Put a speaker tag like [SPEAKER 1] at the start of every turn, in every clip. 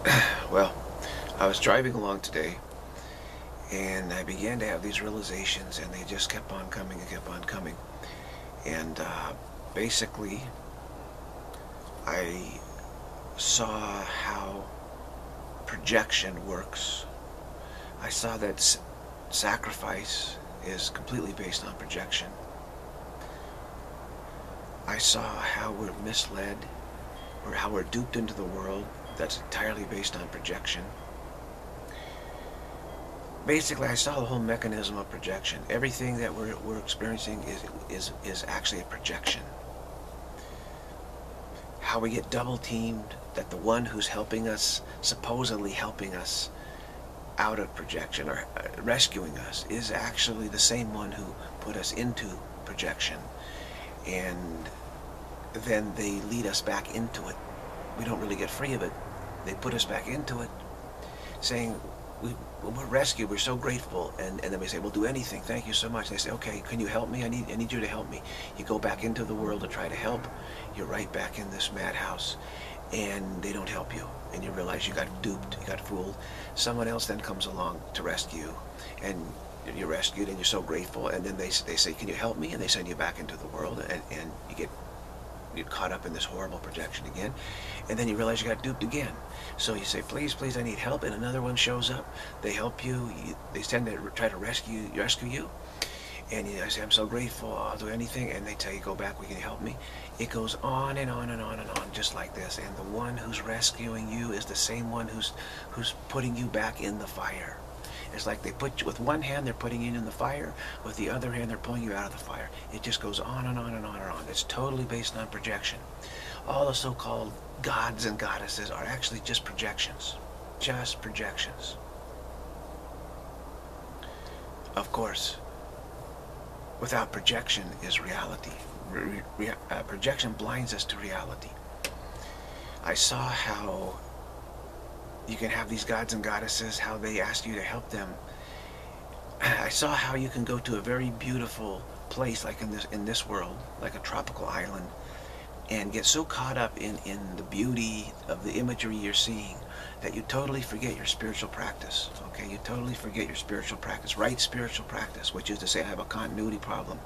[SPEAKER 1] well, I was driving along today and I began to have these realizations and they just kept on coming and kept on coming. And uh, basically, I saw how projection works. I saw that sacrifice is completely based on projection. I saw how we're misled or how we're duped into the world that's entirely based on projection. Basically, I saw the whole mechanism of projection. Everything that we're, we're experiencing is, is, is actually a projection. How we get double teamed, that the one who's helping us, supposedly helping us out of projection or uh, rescuing us, is actually the same one who put us into projection. And then they lead us back into it. We don't really get free of it. They put us back into it, saying, we, we're rescued, we're so grateful. And, and then we say, we'll do anything, thank you so much. They say, okay, can you help me? I need, I need you to help me. You go back into the world to try to help. You're right back in this madhouse. And they don't help you. And you realize you got duped, you got fooled. Someone else then comes along to rescue. And you're rescued and you're so grateful. And then they, they say, can you help me? And they send you back into the world. And, and you get you caught up in this horrible projection again. And then you realize you got duped again. So you say, please, please, I need help. And another one shows up. They help you. you they tend to try to rescue, rescue you. And you, I say, I'm so grateful. I'll do anything. And they tell you, go back. We can help me. It goes on and on and on and on, just like this. And the one who's rescuing you is the same one who's who's putting you back in the fire. It's like they put you, with one hand they're putting you in the fire, with the other hand they're pulling you out of the fire. It just goes on and on and on and on. It's totally based on projection. All the so-called gods and goddesses are actually just projections. Just projections. Of course, without projection is reality. Re re uh, projection blinds us to reality. I saw how you can have these gods and goddesses, how they ask you to help them. I saw how you can go to a very beautiful place like in this in this world, like a tropical island, and get so caught up in, in the beauty of the imagery you're seeing that you totally forget your spiritual practice. Okay, you totally forget your spiritual practice, right spiritual practice, which is to say I have a continuity problem.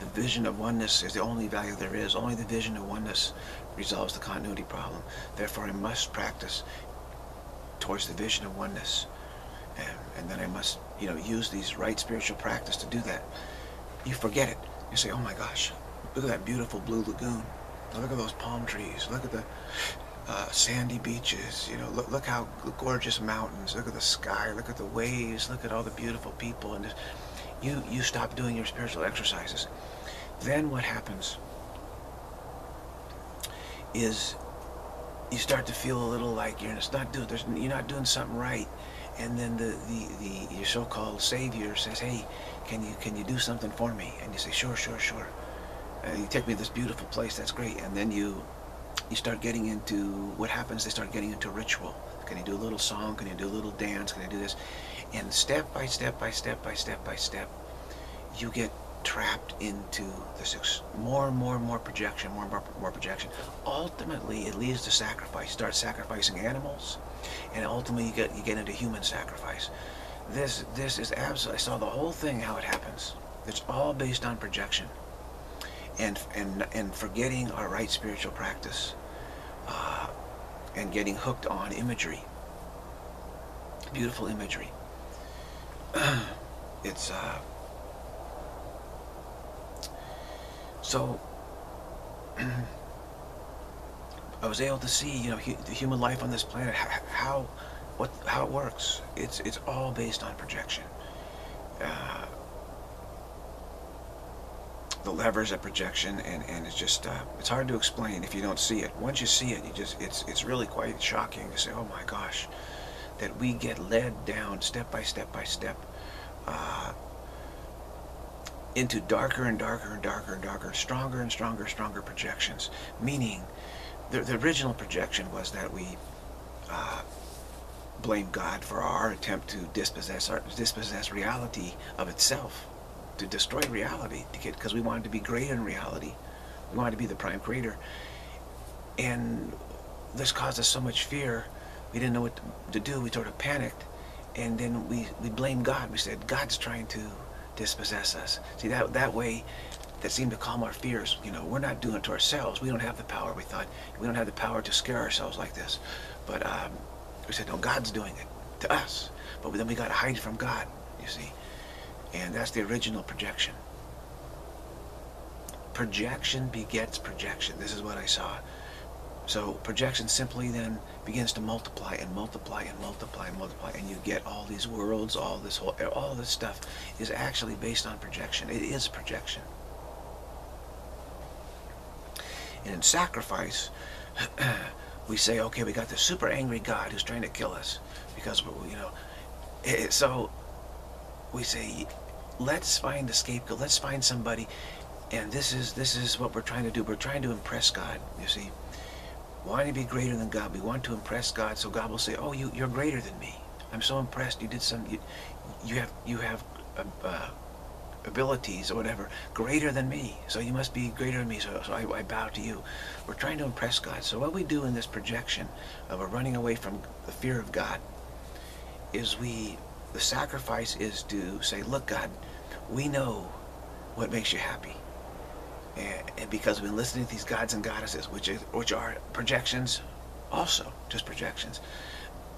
[SPEAKER 1] The vision of oneness is the only value there is. Only the vision of oneness resolves the continuity problem. Therefore, I must practice towards the vision of oneness. And, and then I must, you know, use these right spiritual practice to do that. You forget it. You say, oh my gosh, look at that beautiful blue lagoon. Look at those palm trees. Look at the uh, sandy beaches. You know, look, look how gorgeous mountains. Look at the sky. Look at the waves. Look at all the beautiful people. And you, you stop doing your spiritual exercises. Then what happens is you start to feel a little like you're not doing there's you're not doing something right and then the, the, the your so-called savior says hey can you can you do something for me and you say sure sure sure you take me to this beautiful place that's great and then you you start getting into what happens they start getting into ritual can you do a little song can you do a little dance can you do this and step by step by step by step by step you get trapped into this more and more and more projection, more and more, more projection. Ultimately, it leads to sacrifice. You Start sacrificing animals, and ultimately you get you get into human sacrifice. This this is absolutely. I saw the whole thing how it happens. It's all based on projection, and and and forgetting our right spiritual practice, uh, and getting hooked on imagery. Beautiful imagery. it's. Uh, So I was able to see, you know, hu the human life on this planet, how, what, how it works. It's it's all based on projection. Uh, the levers of projection, and and it's just uh, it's hard to explain if you don't see it. Once you see it, you just it's it's really quite shocking to say, oh my gosh, that we get led down step by step by step. Uh, into darker and darker and darker and darker, stronger and stronger, stronger projections. Meaning, the, the original projection was that we uh, blame God for our attempt to dispossess our, dispossess reality of itself, to destroy reality, to get because we wanted to be greater in reality, we wanted to be the prime creator, and this caused us so much fear. We didn't know what to do. We sort of panicked. And then we, we blamed God. We said, God's trying to dispossess us. See, that, that way, that seemed to calm our fears. You know, we're not doing it to ourselves. We don't have the power, we thought. We don't have the power to scare ourselves like this. But um, we said, no, God's doing it to us. But then we got to hide from God, you see. And that's the original projection. Projection begets projection. This is what I saw. So projection simply then begins to multiply and multiply and multiply and multiply, and you get all these worlds, all this whole, all this stuff is actually based on projection. It is projection. And in sacrifice, we say, okay, we got this super angry God who's trying to kill us because, you know, so we say, let's find a scapegoat. Let's find somebody, and this is this is what we're trying to do. We're trying to impress God. You see wanting to be greater than God. We want to impress God, so God will say, "Oh, you you're greater than me. I'm so impressed. You did some. You you have you have uh, uh, abilities or whatever greater than me. So you must be greater than me. So, so I, I, bow to you. We're trying to impress God. So what we do in this projection of a running away from the fear of God is we the sacrifice is to say, look, God, we know what makes you happy and, because we've been listening to these gods and goddesses, which is which are projections, also just projections,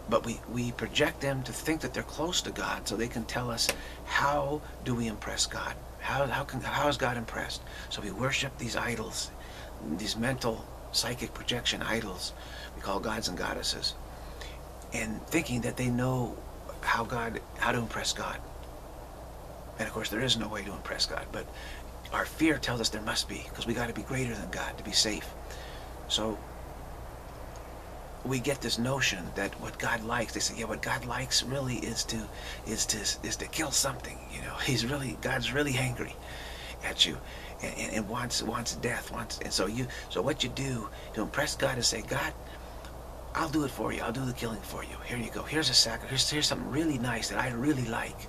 [SPEAKER 1] but we we project them to think that they're close to God, so they can tell us how do we impress God? How how can how is God impressed? So we worship these idols, these mental psychic projection idols, we call gods and goddesses, and thinking that they know how God how to impress God. And of course, there is no way to impress God, but our fear tells us there must be, because we got to be greater than God to be safe. So we get this notion that what God likes, they say, yeah, what God likes really is to is to is to kill something. You know, He's really God's really angry at you and, and, and wants wants death. Wants and so you so what you do to impress God is say, God, I'll do it for you. I'll do the killing for you. Here you go. Here's a sacrifice. Here's, here's something really nice that I really like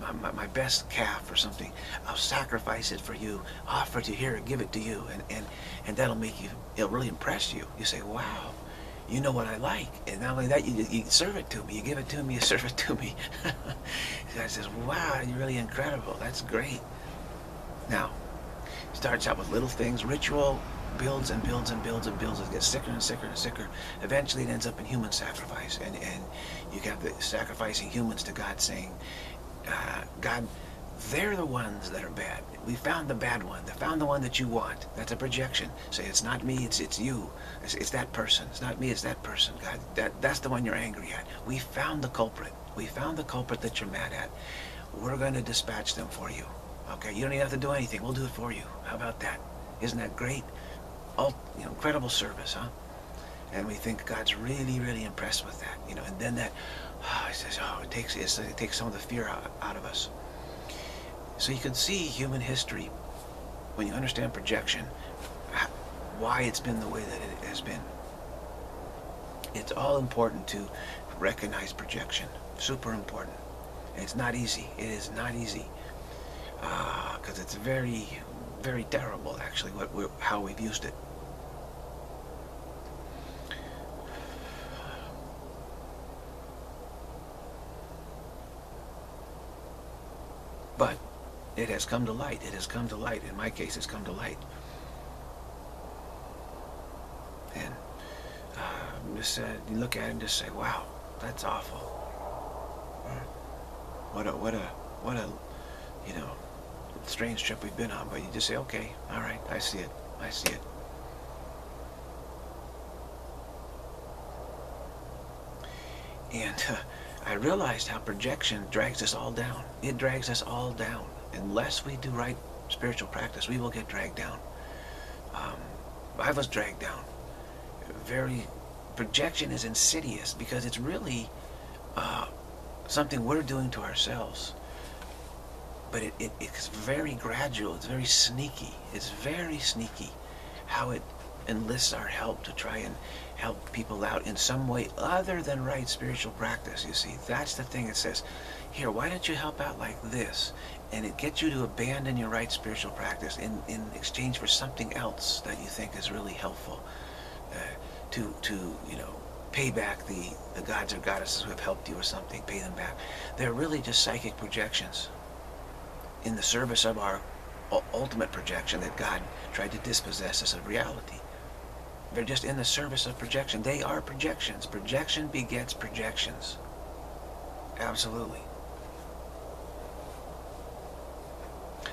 [SPEAKER 1] my, my, my, best calf or something, I'll sacrifice it for you, offer it to here, give it to you, and, and, and that'll make you, it'll really impress you. You say, wow, you know what I like. And not only that, you, you serve it to me. You give it to me, you serve it to me. God says, wow, you're really incredible. That's great. Now, starts out with little things. Ritual builds and builds and builds and builds. It gets sicker and sicker and sicker. Eventually it ends up in human sacrifice. And, and you have the sacrificing humans to God saying, uh, God, they're the ones that are bad. We found the bad one. They found the one that you want. That's a projection. Say, it's not me, it's it's you. It's, it's that person. It's not me, it's that person. God, that, that's the one you're angry at. We found the culprit. We found the culprit that you're mad at. We're going to dispatch them for you. Okay, you don't even have to do anything. We'll do it for you. How about that? Isn't that great? All, you know, incredible service, huh? And we think God's really, really impressed with that. You know, and then that, oh, he says, oh, it takes, it takes some of the fear out, out of us. So you can see human history, when you understand projection, why it's been the way that it has been. It's all important to recognize projection. Super important. It's not easy. It is not easy. Because uh, it's very, very terrible, actually, what how we've used it. But it has come to light. It has come to light. In my case, it's come to light. And uh, just uh, you look at it and just say, "Wow, that's awful." What a what a what a you know strange trip we've been on. But you just say, "Okay, all right, I see it. I see it." And uh, I realized how projection drags us all down. It drags us all down. Unless we do right spiritual practice, we will get dragged down. Um, I was dragged down. Very projection is insidious because it's really uh, something we're doing to ourselves. But it, it, it's very gradual. It's very sneaky. It's very sneaky how it enlists our help to try and help people out in some way other than right spiritual practice, you see. That's the thing it says, here, why don't you help out like this? And it gets you to abandon your right spiritual practice in, in exchange for something else that you think is really helpful uh, to, to you know, pay back the, the gods or goddesses who have helped you or something, pay them back. They're really just psychic projections in the service of our ultimate projection that God tried to dispossess us of reality. They're just in the service of projection. They are projections. Projection begets projections. Absolutely.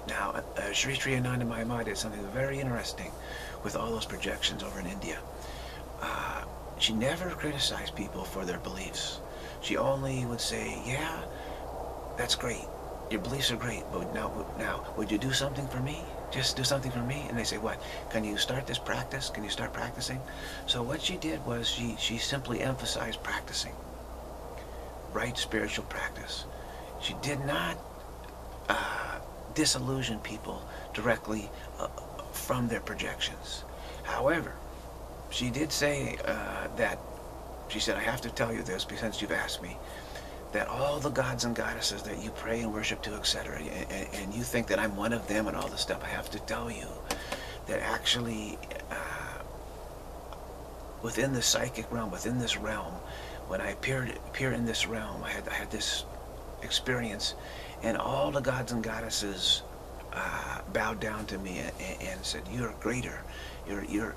[SPEAKER 1] Now, uh, Sri Sri Anandamayi did something very interesting with all those projections over in India. Uh, she never criticized people for their beliefs. She only would say, yeah, that's great. Your beliefs are great, but now, now, would you do something for me? Just do something for me? And they say, what? Can you start this practice? Can you start practicing? So what she did was she, she simply emphasized practicing. Right spiritual practice. She did not uh, disillusion people directly uh, from their projections. However, she did say uh, that, she said, I have to tell you this since you've asked me, that all the gods and goddesses that you pray and worship to, etc., and, and, you think that I'm one of them and all this stuff, I have to tell you that actually uh, within the psychic realm, within this realm, when I appeared appear in this realm, I had I had this experience, and all the gods and goddesses uh, bowed down to me and, and said, "You're greater. You're you're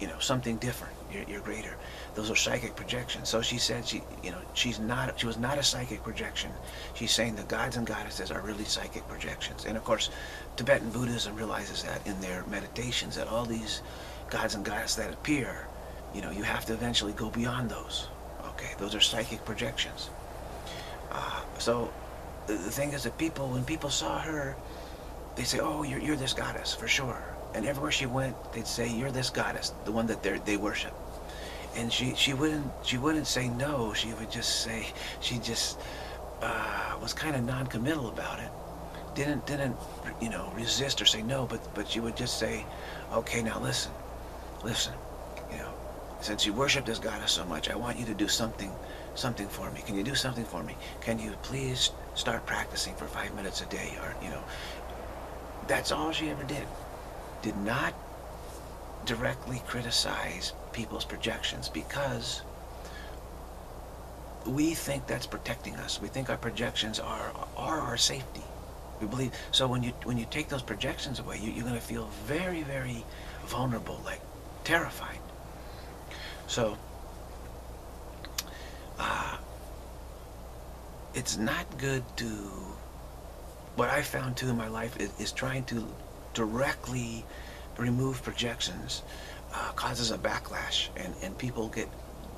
[SPEAKER 1] you know, something different. You're, you're, greater. Those are psychic projections. So she said she, you know, she's not, she was not a psychic projection. She's saying the gods and goddesses are really psychic projections. And of course, Tibetan Buddhism realizes that in their meditations, that all these gods and goddesses that appear, you know, you have to eventually go beyond those. Okay, those are psychic projections. Uh, so the, thing is that people, when people saw her, they say, oh, you're, you're this goddess, for sure and everywhere she went, they'd say, "You're this goddess, the one that they worship." And she she wouldn't she wouldn't say no. She would just say she just uh, was kind of non-committal about it. Didn't didn't you know resist or say no, but but she would just say, "Okay, now listen, listen, you know, since you worship this goddess so much, I want you to do something." something for me? Can you do something for me? Can you please start practicing for five minutes a day? Or, you know, that's all she ever did did not directly criticize people's projections because we think that's protecting us. We think our projections are, are our safety. We believe so when you when you take those projections away, you, you're going to feel very very vulnerable, like terrified. So uh, it's not good to. What I found too in my life is, is trying to directly remove projections uh, causes a backlash and, and people get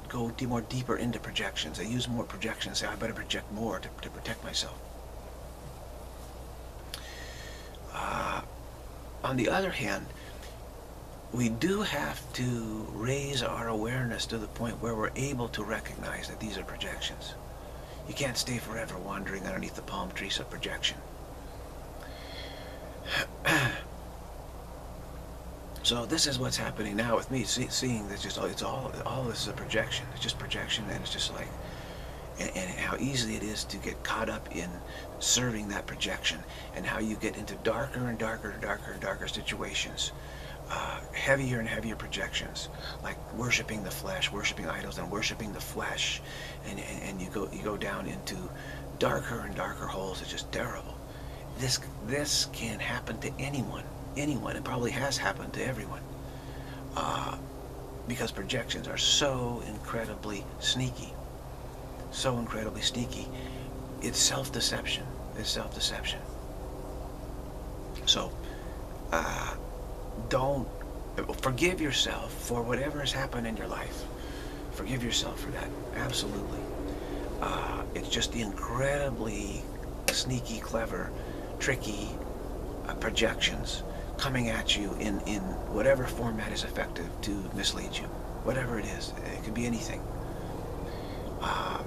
[SPEAKER 1] go more deeper into projections. They use more projections, say, I better project more to, to protect myself. Uh, on the other hand, we do have to raise our awareness to the point where we're able to recognize that these are projections. You can't stay forever wandering underneath the palm trees of projection. So this is what's happening now with me, see, seeing that just it's all all this is a projection. It's just projection, and it's just like, and, and, how easy it is to get caught up in serving that projection, and how you get into darker and darker, and darker, and darker situations, uh, heavier and heavier projections, like worshiping the flesh, worshiping idols, and worshiping the flesh, and, and, and you go you go down into darker and darker holes. It's just terrible. This this can happen to anyone anyone. It probably has happened to everyone. Uh, because projections are so incredibly sneaky. So incredibly sneaky. It's self-deception. It's self-deception. So, uh, don't forgive yourself for whatever has happened in your life. Forgive yourself for that. Absolutely. Uh, it's just the incredibly sneaky, clever, tricky uh, projections coming at you in, in whatever format is effective to mislead you. Whatever it is. It could be anything. Uh,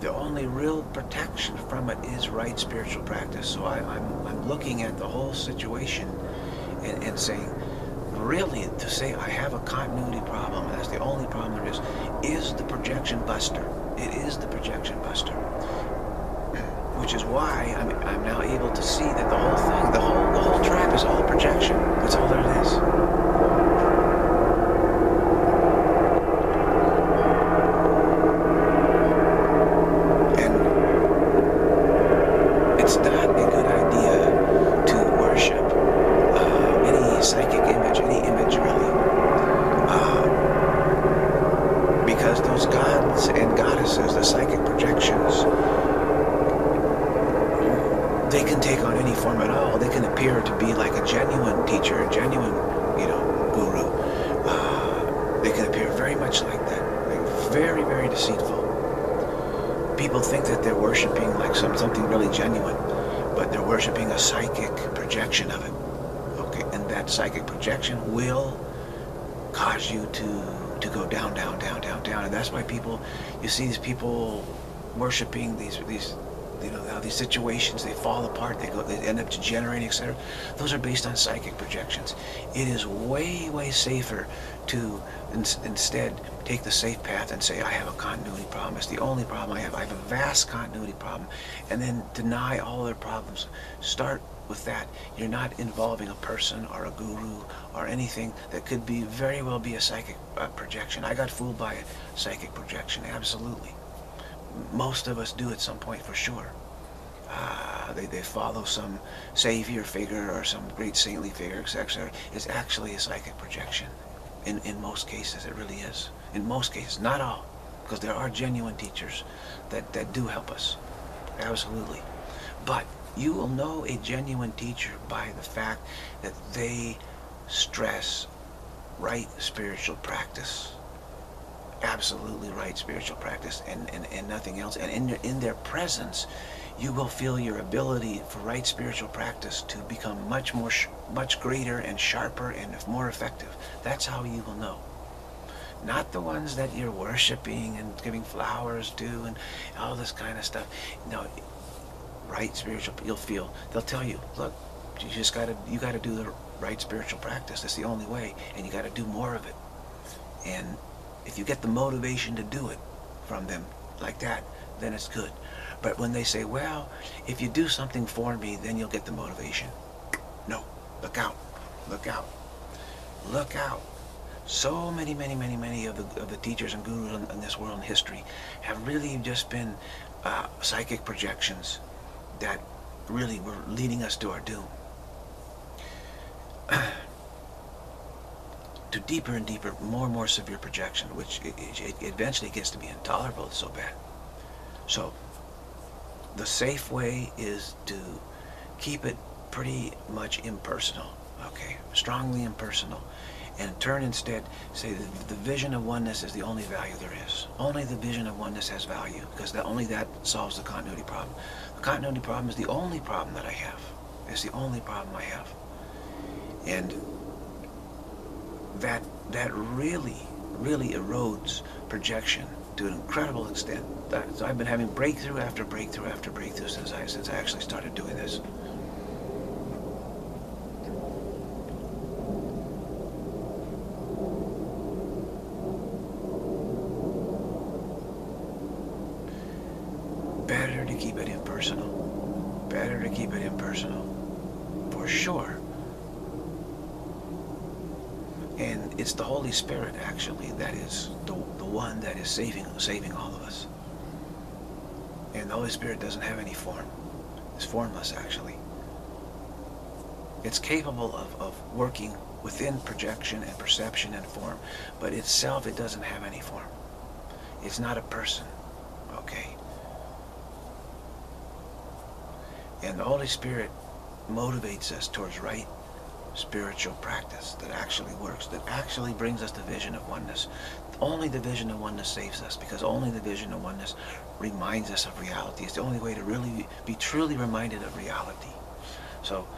[SPEAKER 1] the only real protection from it is right spiritual practice. So I, am I'm, I'm looking at the whole situation and, and saying, really, to say I have a continuity problem, that's the only problem there is, is the projection buster. It is the projection buster which is why I'm, I'm now able to see that the whole thing, is all projection. That's all there is. very much like that. Like very, very deceitful. People think that they're worshiping like some, something really genuine, but they're worshiping a psychic projection of it. Okay, and that psychic projection will cause you to to go down, down, down, down, down. And that's why people, you see these people worshiping these these you know how these situations they fall apart they go they end up degenerating etc those are based on psychic projections. It is way way safer to in, instead take the safe path and say i have a continuity problem. It's the only problem i have. I have a vast continuity problem and then deny all their problems. Start with that. You're not involving a person or a guru or anything that could be very well be a psychic uh, projection. I got fooled by a psychic projection. Absolutely most of us do at some point for sure. Uh, they, they follow some savior figure or some great saintly figure, etc. It's actually a psychic projection. In, in most cases, it really is. In most cases, not all, because there are genuine teachers that, that do help us. Absolutely. But you will know a genuine teacher by the fact that they stress right spiritual practice absolutely right spiritual practice and, and, and nothing else. And in, in their presence, you will feel your ability for right spiritual practice to become much more, much greater and sharper and more effective. That's how you will know. Not the ones that you're worshiping and giving flowers to and all this kind of stuff. No, right spiritual, you'll feel, they'll tell you, look, you just gotta, you gotta do the right spiritual practice. That's the only way. And you gotta do more of it. And if you get the motivation to do it from them like that, then it's good. But when they say, well, if you do something for me, then you'll get the motivation. No, look out, look out, look out. So many, many, many, many of the, of the teachers and gurus in, in this world in history have really just been uh, psychic projections that really were leading us to our doom. to deeper and deeper, more and more severe projection, which it, it, eventually gets to be intolerable. It's so bad. So the safe way is to keep it pretty much impersonal, okay, strongly impersonal, and turn instead, say the, the vision of oneness is the only value there is. Only the vision of oneness has value, because that, only that solves the continuity problem. The continuity problem is the only problem that I have. It's the only problem I have. And that that really, really erodes projection to an incredible extent. I've been having breakthrough after breakthrough after breakthrough since I since I actually started doing this. Better to keep it impersonal. Better to keep it impersonal. For sure. And it's the Holy Spirit, actually, that is the, the one that is saving, saving all of us. And the Holy Spirit doesn't have any form. It's formless, actually. It's capable of, of working within projection and perception and form, but itself, it doesn't have any form. It's not a person, okay? And the Holy Spirit motivates us towards right spiritual practice that actually works, that actually brings us the vision of oneness. Only the vision of oneness saves us because only the vision of oneness reminds us of reality. It's the only way to really be truly reminded of reality. So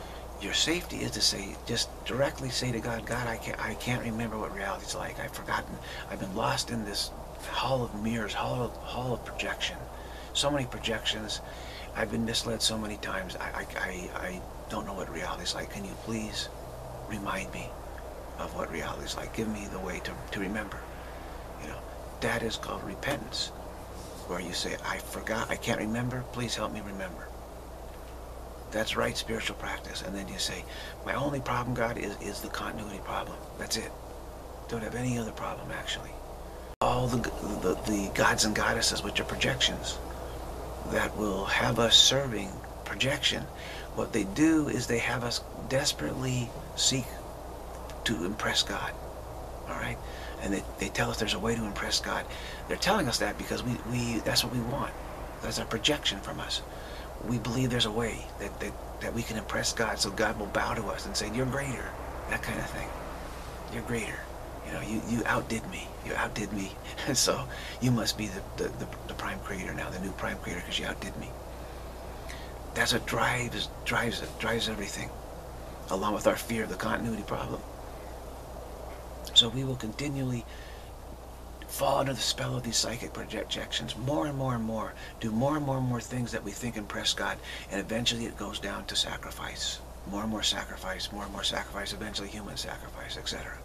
[SPEAKER 1] your safety is to say, just directly say to God, God, I can't, I can't remember what reality is like. I've forgotten. I've been lost in this hall of mirrors, hall of, hall of projection. So many projections. I've been misled so many times. I, I, I, don't know what reality is like. Can you please remind me of what reality is like. Give me the way to, to remember. You know, that is called repentance, where you say, I forgot, I can't remember, please help me remember. That's right spiritual practice. And then you say, my only problem, God, is, is the continuity problem. That's it. Don't have any other problem, actually. All the, the, the gods and goddesses, which are projections, that will have us serving projection. What they do is they have us desperately seek to impress God. All right? And they, they tell us there's a way to impress God. They're telling us that because we, we that's what we want. That's a projection from us. We believe there's a way that, that, that we can impress God so God will bow to us and say, you're greater. That kind of thing. You're greater. You know, you, you outdid me. You outdid me. And so you must be the, the, the, the prime creator now, the new prime creator, because you outdid me. That's what drives drives it, drives everything, along with our fear of the continuity problem. So we will continually fall under the spell of these psychic projections more and more and more, do more and more and more things that we think impress God, and eventually it goes down to sacrifice. More and more sacrifice, more and more sacrifice, eventually human sacrifice, etc.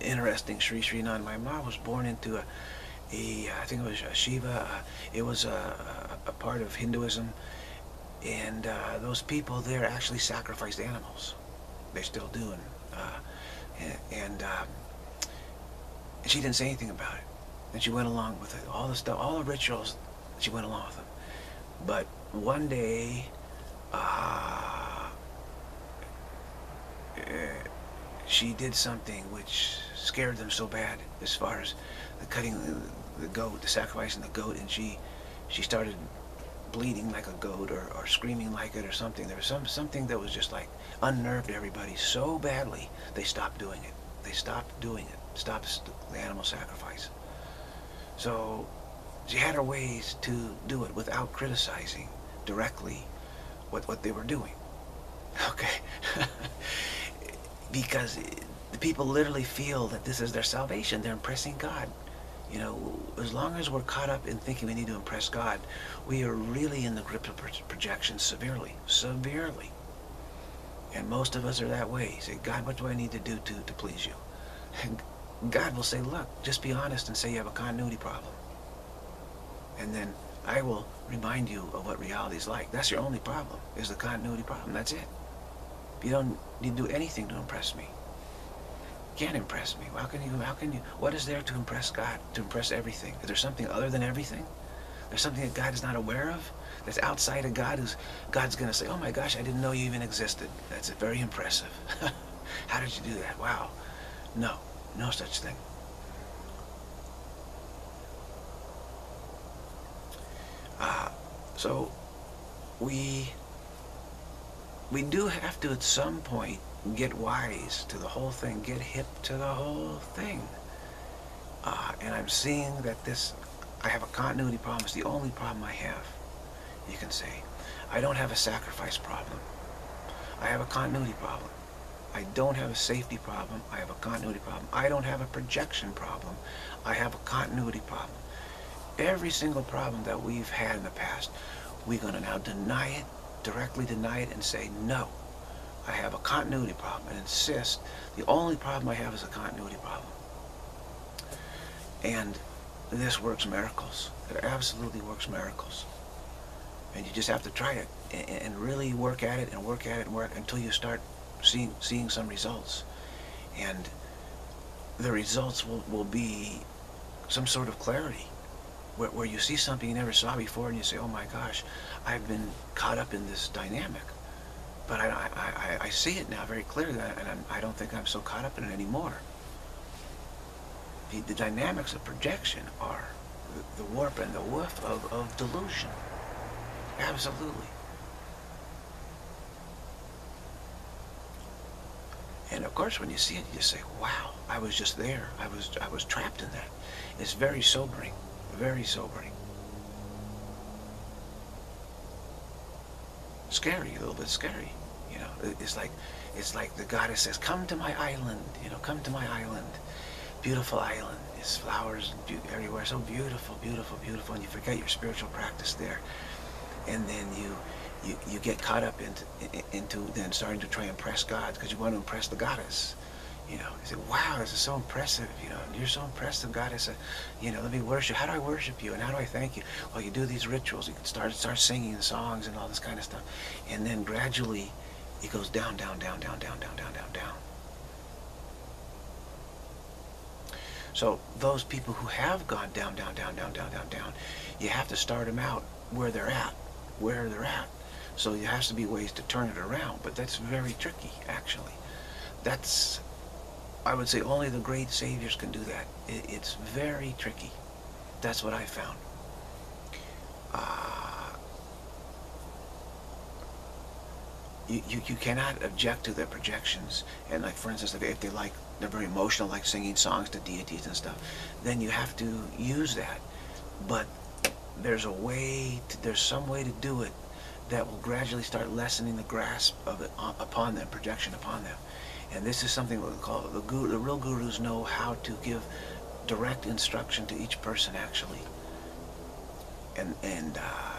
[SPEAKER 1] Interesting, Sri Srinath, my mom was born into a, a I think it was a Shiva, it was a, a, a, part of Hinduism, and uh, those people there actually sacrificed animals. They still do, and uh, and, um, she didn't say anything about it. And she went along with it. All the stuff, all the rituals, she went along with them. But one day, uh, she did something which scared them so bad as far as the cutting the, the goat, the sacrificing the goat, and she she started bleeding like a goat or, or screaming like it or something. There was some something that was just like unnerved everybody so badly they stopped doing it. They stopped doing it. Stopped the animal sacrifice. So she had her ways to do it without criticizing directly what, what they were doing. Okay. because the people literally feel that this is their salvation. They're impressing God. You know, as long as we're caught up in thinking we need to impress God, we are really in the grip of projection severely, severely. And most of us are that way. You say, God, what do I need to do to, to please you? And God will say, look, just be honest and say you have a continuity problem. And then I will remind you of what reality is like. That's your only problem, is the continuity problem. That's it. You don't need to do anything to impress me can't impress me. How can you, how can you, what is there to impress God, to impress everything? Is there something other than everything? There's something that God is not aware of? That's outside of God? Who's, God's going to say, oh my gosh, I didn't know you even existed. That's very impressive. how did you do that? Wow. No, no such thing. Uh, so we we do have to at some point get wise to the whole thing, get hip to the whole thing. Uh, and I'm seeing that this, I have a continuity problem. It's the only problem I have, you can say. I don't have a sacrifice problem. I have a continuity problem. I don't have a safety problem. I have a continuity problem. I don't have a projection problem. I have a continuity problem. Every single problem that we've had in the past, we're going to now deny it, directly deny it, and say, no, I have a continuity problem and insist the only problem I have is a continuity problem. And this works miracles. It absolutely works miracles. And you just have to try it and, really work at it and work at it and work until you start seeing seeing some results. And the results will, will be some sort of clarity where, where you see something you never saw before and you say, oh my gosh, I've been caught up in this dynamic. But I, I, I, see it now very clearly, and I'm, I do not think I'm so caught up in it anymore. The, the dynamics of projection are the, the warp and the woof of, of delusion. Absolutely. And of course, when you see it, you say, wow, I was just there. I was, I was trapped in that. It's very sobering, very sobering. scary, a little bit scary. You know, it's like it's like the goddess says, "Come to my island." You know, come to my island, beautiful island. It's flowers everywhere, so beautiful, beautiful, beautiful, and you forget your spiritual practice there, and then you you, you get caught up into into then starting to try and impress God because you want to impress the goddess. You know, you say, wow, this is so impressive. You know, you're so impressive, God. I uh, said, you know, let me worship. How do I worship you? And how do I thank you? Well, you do these rituals. You can start start singing songs and all this kind of stuff. And then gradually, it goes down, down, down, down, down, down, down, down, down. So those people who have gone down, down, down, down, down, down, down, you have to start them out where they're at, where they're at. So there has to be ways to turn it around, but that's very tricky, actually. That's I would say only the great saviors can do that. It, it's very tricky. That's what I found. Uh, you, you, you cannot object to their projections. And like, for instance, if they like, they're very emotional, like singing songs to deities and stuff, then you have to use that. But there's a way, to, there's some way to do it that will gradually start lessening the grasp of it upon them, projection upon them. And this is something we call the guru, the real gurus know how to give direct instruction to each person actually. And, and uh,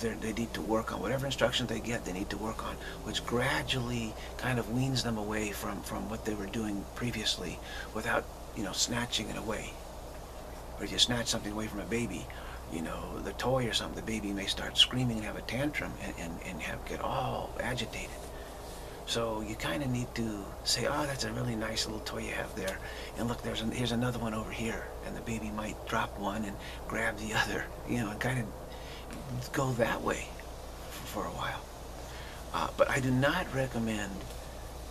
[SPEAKER 1] they need to work on whatever instructions they get, they need to work on, which gradually kind of weans them away from, from what they were doing previously without, you know, snatching it away. Or if you snatch something away from a baby, you know, the toy or something, the baby may start screaming and have a tantrum and, and, and have, get all agitated. So you kind of need to say, oh, that's a really nice little toy you have there. And look, there's an, here's another one over here. And the baby might drop one and grab the other, you know, and kind of go that way for, a while. Uh, but I do not recommend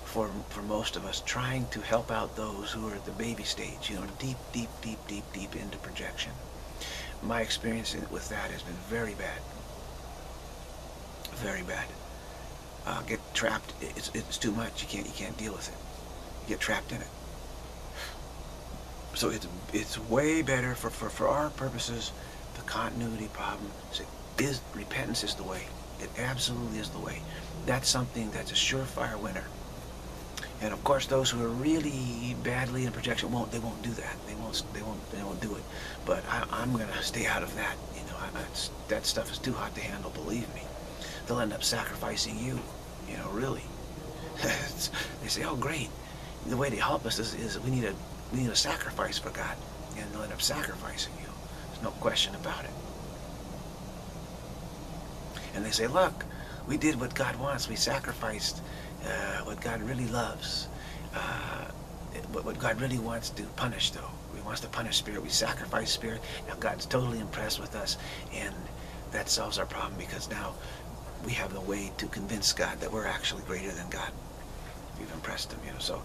[SPEAKER 1] for, for most of us trying to help out those who are at the baby stage, you know, deep, deep, deep, deep, deep into projection. My experience with that has been very bad. Very bad uh, get trapped. It's, it's too much. You can't you can't deal with it. You get trapped in it. So it's it's way better for, for, for our purposes. The continuity problem is repentance is the way. It absolutely is the way. That's something that's a surefire winner. And of course, those who are really badly in projection won't. They won't do that. They won't. They won't. They won't do it. But I, am going to stay out of that. You know, I, that stuff is too hot to handle. Believe me. They'll end up sacrificing you. You know, really. they say, oh, great. The way to help us is, is we need a we need a sacrifice for God, and they'll end up sacrificing you. There's no question about it. And they say, look, we did what God wants. We sacrificed uh, what God really loves. Uh, what, God really wants to punish, though. He wants to punish spirit. We sacrifice spirit. Now God's totally impressed with us, and that solves our problem because now we have the way to convince God that we're actually greater than God. We've impressed him, you know. So,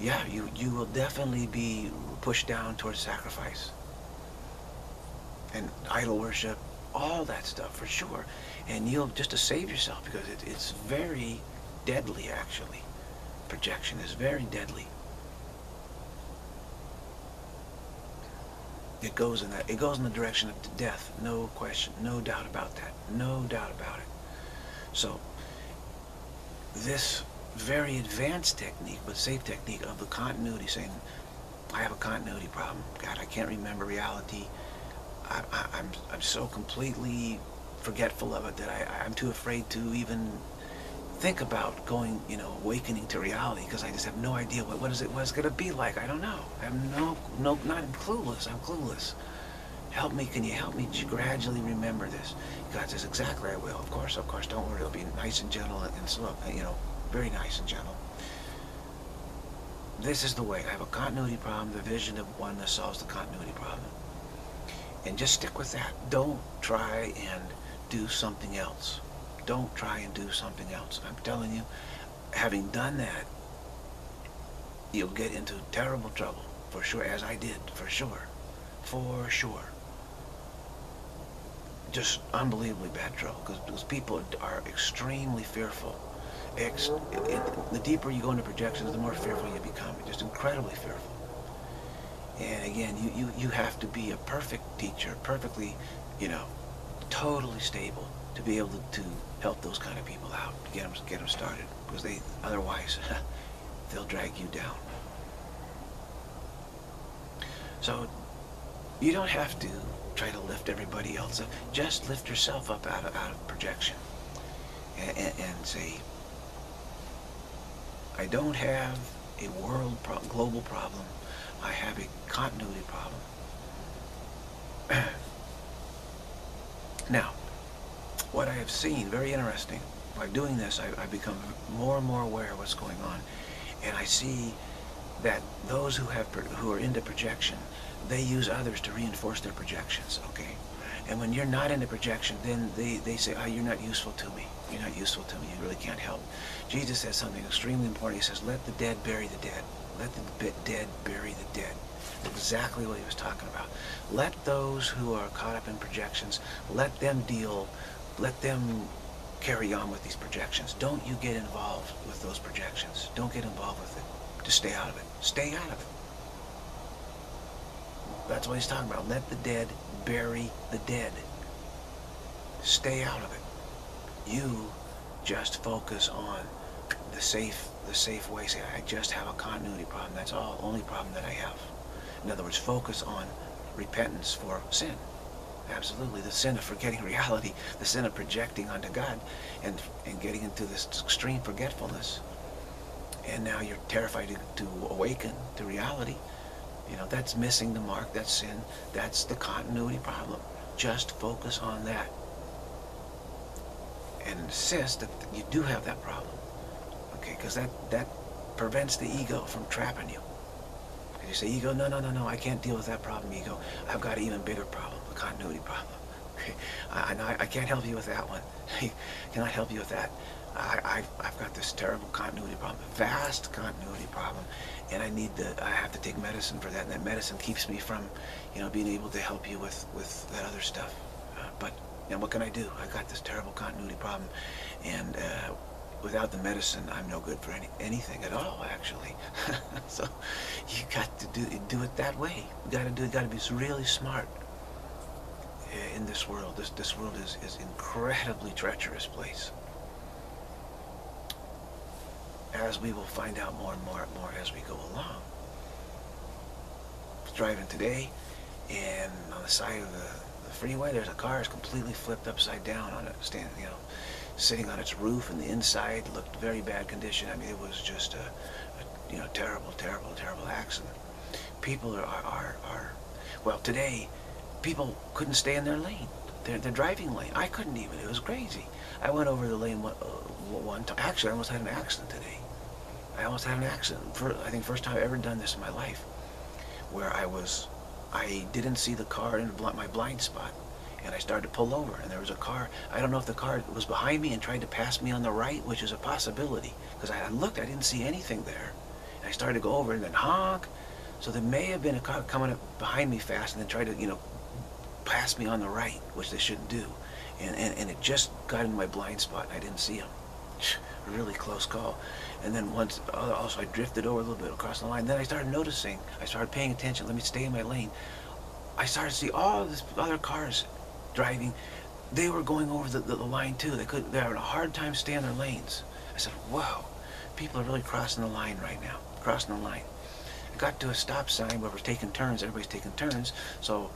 [SPEAKER 1] yeah, you, you will definitely be pushed down towards sacrifice and idol worship, all that stuff for sure. And you'll just to save yourself because it, it's very deadly, actually. Projection is very deadly. It goes in that. It goes in the direction of death. No question. No doubt about that. No doubt about it. So this very advanced technique, but safe technique of the continuity, saying, I have a continuity problem. God, I can't remember reality. I, I'm, I'm so completely forgetful of it that I, I'm too afraid to even think about going, you know, awakening to reality because I just have no idea what, what is it, what it's going to be like. I don't know. I'm no, no, not I'm clueless. I'm clueless. Help me, can you help me gradually remember this? God says, exactly I will. Of course, of course, don't worry. It'll be nice and gentle and slow, uh, you know, very nice and gentle. This is the way. I have a continuity problem. The vision of oneness solves the continuity problem. And just stick with that. Don't try and do something else. Don't try and do something else. I'm telling you, having done that, you'll get into terrible trouble, for sure, as I did, for sure. For sure just unbelievably bad trouble because, people are extremely fearful. Ex, it, it, the deeper you go into projections, the more fearful you become. Just incredibly fearful. And again, you, you, you have to be a perfect teacher, perfectly, you know, totally stable to be able to, help those kind of people out, get them, get them started. Because they, otherwise, they'll drag you down. So you don't have to try to lift everybody else up. Just lift yourself up out of, out of projection and, and, and say, I don't have a world pro global problem. I have a continuity problem. now, what I have seen, very interesting, by doing this, I, I become more and more aware of what's going on. And I see that those who have who are into projection they use others to reinforce their projections, okay? And when you're not into projection, then they, they say, oh, you're not useful to me. You're not useful to me. You really can't help. Jesus says something extremely important. He says, let the dead bury the dead. Let the dead bury the dead. Exactly what he was talking about. Let those who are caught up in projections, let them deal, let them carry on with these projections. Don't you get involved with those projections. Don't get involved with it. Just stay out of it. Stay out of it. That's what he's talking about. Let the dead bury the dead. Stay out of it. You just focus on the safe the safe way. Say, I just have a continuity problem. That's all. Only problem that I have. In other words, focus on repentance for sin. Absolutely. The sin of forgetting reality, the sin of projecting onto God and, and getting into this extreme forgetfulness. And now you're terrified to, awaken to reality. You know, that's missing the mark, that's sin, that's the continuity problem. Just focus on that. And insist that you do have that problem. Okay, because that, that prevents the ego from trapping you. And you say, ego, no, no, no, no, I can't deal with that problem, ego. I've got an even bigger problem, a continuity problem. I, I, I can't help you with that one. can I cannot help you with that. I, I've, I've got this terrible continuity problem, a vast continuity problem, and I need the, I have to take medicine for that, and that medicine keeps me from, you know, being able to help you with, with that other stuff. Uh, but, you know, what can I do? I got this terrible continuity problem, and uh, without the medicine, I'm no good for any, anything at all, actually. so you got to do do it that way. You got to do. Got to be really smart uh, in this world. This this world is is incredibly treacherous place. As we will find out more and more and more as we go along. driving today, and on the side of the, the freeway, there's a car is completely flipped upside down on it, standing, you know sitting on its roof and the inside looked very bad condition. I mean, it was just a, a you know, terrible, terrible, terrible accident. People are, are, are, well, today, people couldn't stay in their lane, their, their driving lane. I couldn't even. It was crazy. I went over the lane one, uh, one time. Actually, I almost had an accident today. I almost had an accident. For, I think first time I've ever done this in my life, where I was, I didn't see the car in my blind spot and I started to pull over and there was a car I don't know if the car was behind me and tried to pass me on the right which is a possibility because I looked I didn't see anything there. And I started to go over and then honk. So there may have been a car coming up behind me fast and then tried to you know pass me on the right which they shouldn't do. And, and, and it just got in my blind spot and I didn't see him really close call. And then once also I drifted over a little bit across the line. Then I started noticing I started paying attention let me stay in my lane. I started to see all these other cars driving, they were going over the, the, the line too. They could they were having a hard time staying their lanes. I said, "Whoa, people are really crossing the line right now, crossing the line." I got to a stop sign where we're taking turns. Everybody's taking turns, so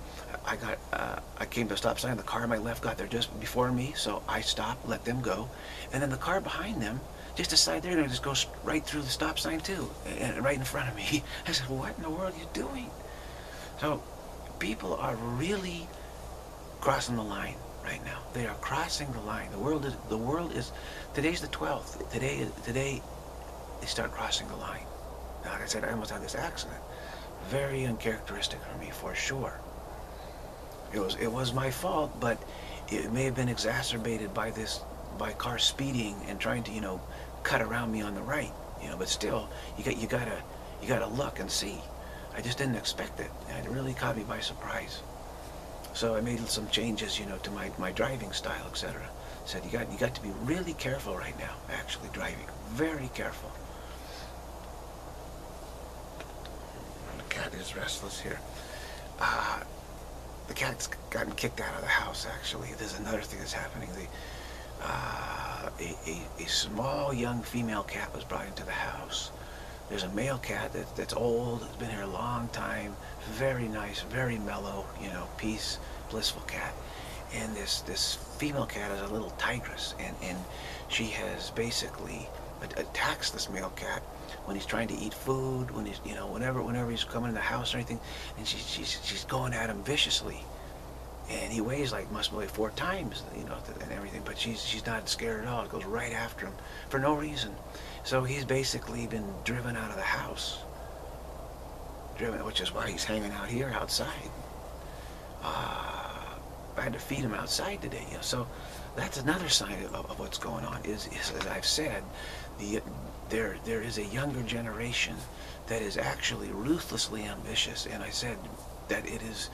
[SPEAKER 1] I got uh, I came to a stop sign. The car on my left got there just before me, so I stopped, let them go, and then the car behind them just decided they're gonna just go right through the stop sign too, and right in front of me. I said, "What in the world are you doing?" So people are really crossing the line right now. They are crossing the line. The world is the world is today's the 12th. Today today they start crossing the line. Now, like I said, I almost had this accident. Very uncharacteristic for me, for sure. It was it was my fault, but it may have been exacerbated by this by cars speeding and trying to you know cut around me on the right. You know, but still, you got you gotta you gotta look and see. I just didn't expect it. and It really caught me by surprise. So I made some changes, you know, to my, my driving style, etc. Said you got you got to be really careful right now, actually driving. Very careful. The cat is restless here. Uh, the cat's gotten kicked out of the house, actually. There's another thing that's happening. The, uh, a, a, a small young female cat was brought into the house. There's a male cat that, that's old, has been here a long time, very nice, very mellow, you know, peace, blissful cat. And this, this female cat is a little tigress, and, and she has basically attacks this male cat when he's trying to eat food, when he's, you know, whenever, whenever he's coming in the house or anything, and she, she's, she's going at him viciously. And he weighs like, must weigh four times, you know, and everything, but she's, she's not scared at all. It goes right after him for no reason. So he's basically been driven out of the house. Driven, which is why he's hanging out here outside. Uh, I had to feed him outside today. You know, so that's another sign of, of what's going on. Is, is, as I've said, the there there is a younger generation that is actually ruthlessly ambitious, and I said that it is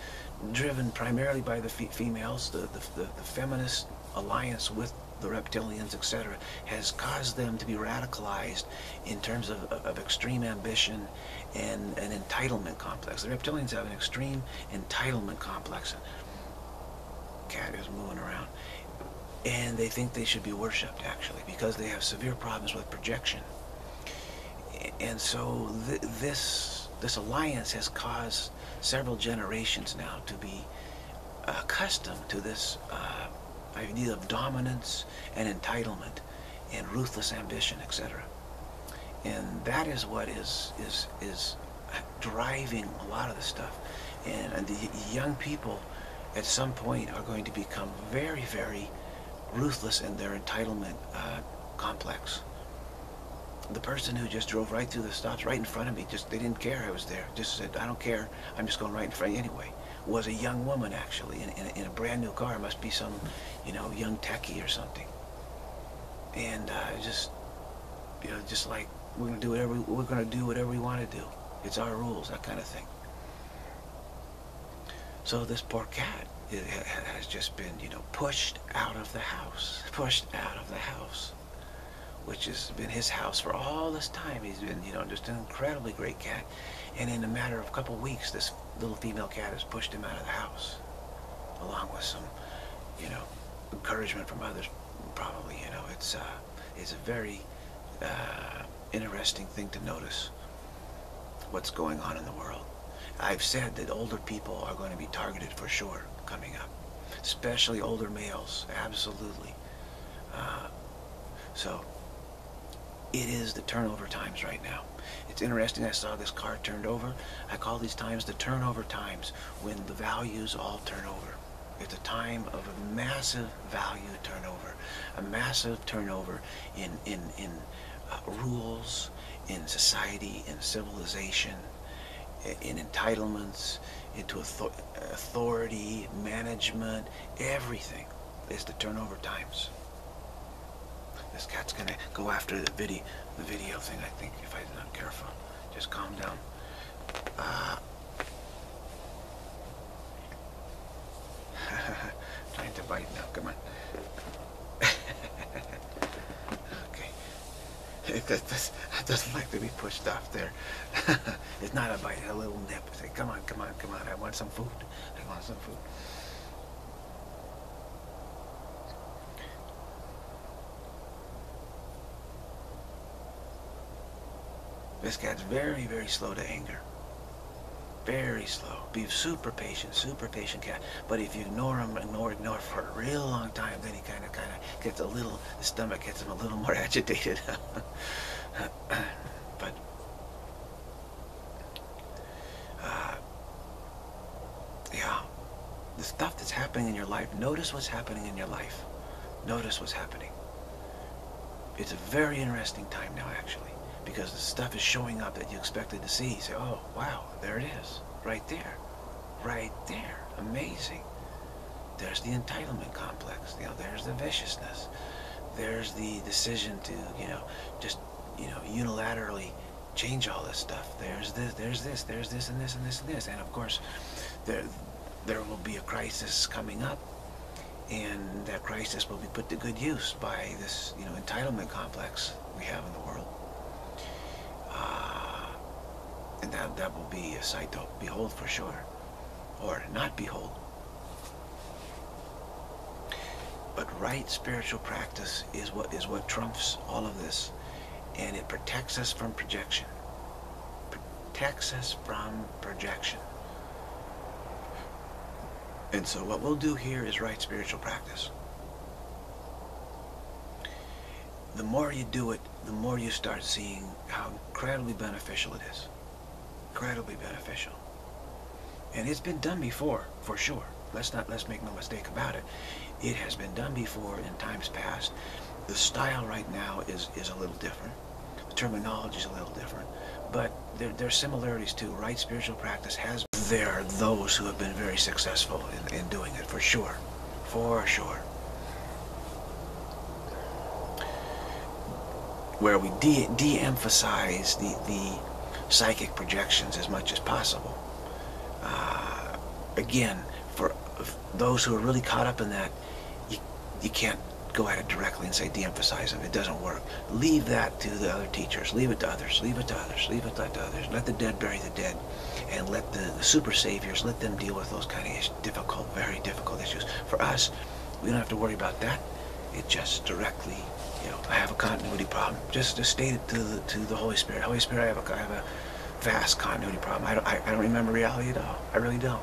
[SPEAKER 1] driven primarily by the fe females, the, the, the, the feminist alliance with the reptilians, etc., has caused them to be radicalized in terms of, of extreme ambition and an entitlement complex. The reptilians have an extreme entitlement complex. Cat is moving around. And they think they should be worshipped, actually, because they have severe problems with projection. And so th this, this alliance has caused several generations now to be accustomed to this uh, idea of dominance and entitlement and ruthless ambition, etc. And that is what is is is driving a lot of the stuff. And, and the young people at some point are going to become very, very ruthless in their entitlement uh, complex. The person who just drove right through the stops right in front of me, just they didn't care I was there. Just said, I don't care. I'm just going right in front anyway was a young woman actually in, in, in, a brand new car. Must be some, you know, young techie or something. And uh, just, you know, just like we're gonna do whatever we're gonna do whatever we want to do. It's our rules, that kind of thing. So this poor cat has just been, you know, pushed out of the house, pushed out of the house, which has been his house for all this time. He's been, you know, just an incredibly great cat. And in a matter of a couple of weeks, this little female cat has pushed him out of the house, along with some, you know, encouragement from others. Probably, you know, it's uh, it's a very uh, interesting thing to notice what's going on in the world. I've said that older people are going to be targeted for sure coming up, especially older males. Absolutely. Uh, so it is the turnover times right now. It's interesting, I saw this car turned over. I call these times the turnover times, when the values all turn over. It's a time of a massive value turnover, a massive turnover in, in, in uh, rules, in society, in civilization, in entitlements, into authority, management, everything is the turnover times. This cat's gonna go after the video, the video thing. I think if I'm not careful, just calm down. Uh, trying to bite now. Come on. It, does, it doesn't like to be pushed off there. it's not a bite, a little nip. Say, come on, come on, come on. I want some food. I want some food. This cat's very, very slow to anger. Very slow. Be super patient, super patient cat. But if you ignore him, ignore, ignore for a real long time, then he kind of, kind of gets a little, the stomach gets him a little more agitated. but, uh, yeah, the stuff that's happening in your life, notice what's happening in your life. Notice what's happening. It's a very interesting time now, actually because the stuff is showing up that you expected to see. You say, oh, wow, there it is. Right there. Right there. Amazing. There's the entitlement complex. You know, there's the viciousness. There's the decision to, you know, just, you know, unilaterally change all this stuff. There's this, there's this, there's this, and this, and this, and this. And of course, there, there will be a crisis coming up. And that crisis will be put to good use by this, you know, entitlement complex we have in the world. And that, that will be a sight to behold for sure, or not behold. But right spiritual practice is what is what trumps all of this, and it protects us from projection. Protects us from projection. And so what we'll do here is right spiritual practice. The more you do it, the more you start seeing how incredibly beneficial it is. Incredibly beneficial. And it's been done before, for sure. Let's not let's make no mistake about it. It has been done before in times past. The style right now is, is a little different. The terminology is a little different. But there, there are similarities too. Right spiritual practice has there are those who have been very successful in, in doing it for sure. For sure. Where we de, de emphasize the, the psychic projections as much as possible. Uh, again, for those who are really caught up in that, you, you can't go at it directly and say de-emphasize them. It doesn't work. Leave that to the other teachers. Leave it to others. Leave it to others. Leave it to others. Let the dead bury the dead. And let the, the super saviors, let them deal with those kind of difficult, very difficult issues. For us, we don't have to worry about that. It just directly, you know, I have a continuity problem. Just, just state it to the, to the Holy Spirit. Holy Spirit, I have a, I have a vast continuity problem. I don't, I, I don't remember reality at all. I really don't.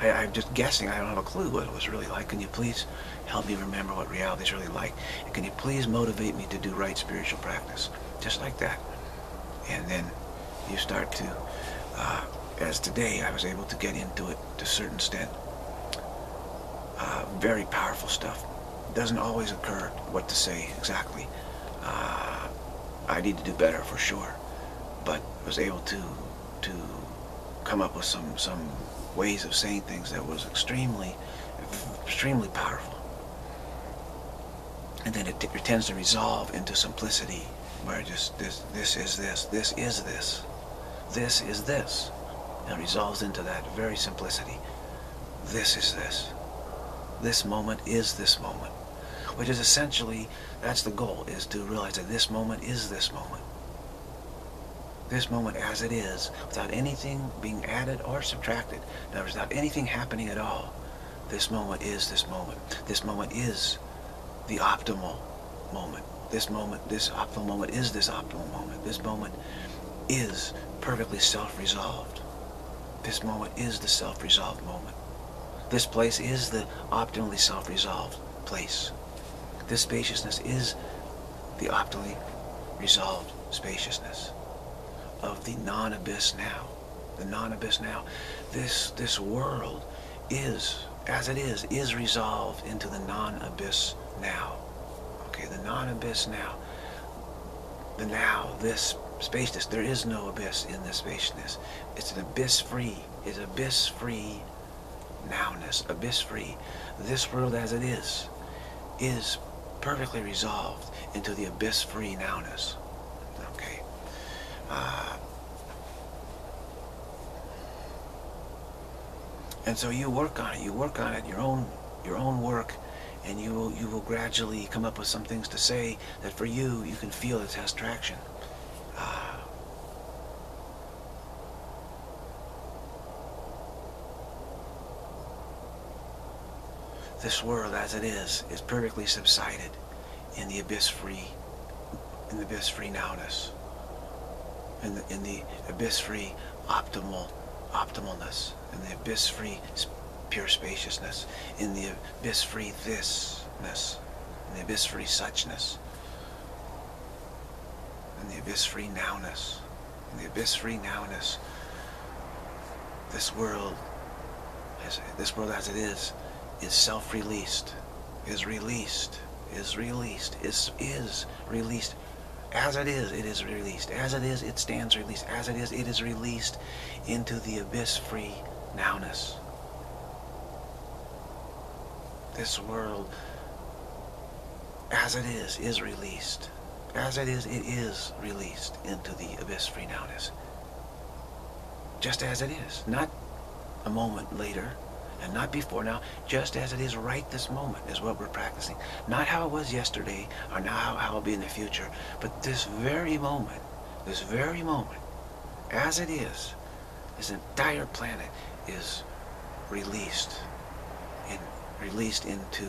[SPEAKER 1] I, am just guessing. I don't have a clue what it was really like. Can you please help me remember what reality is really like? And can you please motivate me to do right spiritual practice? Just like that. And then you start to, uh, as today, I was able to get into it to a certain extent. Uh, very powerful stuff. Doesn't always occur what to say exactly. Uh, I need to do better for sure. But was able to to come up with some some ways of saying things that was extremely, extremely powerful. And then it, it tends to resolve into simplicity, where just this, this is this, this is this, this is this. And resolves into that very simplicity. This is this. This moment is this moment. Which is essentially, that's the goal, is to realize that this moment is this moment this moment as it is, without anything being added or subtracted, in other words, without anything happening at all, this moment is this moment. This moment is the optimal moment. This moment, this optimal moment is this optimal moment. This moment is perfectly self-resolved. This moment is the self-resolved moment. This place is the optimally self-resolved place. This spaciousness is the optimally resolved spaciousness of the non-abyss now. The non-abyss now. This, this world is, as it is, is resolved into the non-abyss now. Okay, the non-abyss now. The now, this spaciousness. There is no abyss in this spaciousness. It's an abyss-free. It's abyss-free nowness. Abyss-free. This world as it is, is perfectly resolved into the abyss-free nowness. Uh, and so you work on it. You work on it, your own, your own work, and you will, you will gradually come up with some things to say that for you, you can feel it has traction. Uh, this world as it is is perfectly subsided in the abyss-free, in the abyss-free nowness in the, in the abyss-free optimal optimalness, in the abyss-free pure spaciousness, in the abyss-free thisness, in the abyss-free suchness, in the abyss-free nowness, in the abyss-free nowness. This world, as, this world as it is, is self-released, is released, is released, is, is released as it is, it is released. As it is, it stands released. As it is, it is released into the abyss-free nowness. This world, as it is, is released. As it is, it is released into the abyss-free nowness. Just as it is. Not a moment later, and not before. Now, just as it is right this moment is what we're practicing. Not how it was yesterday or now how, how it'll be in the future, but this very moment, this very moment, as it is, this entire planet is released, and released into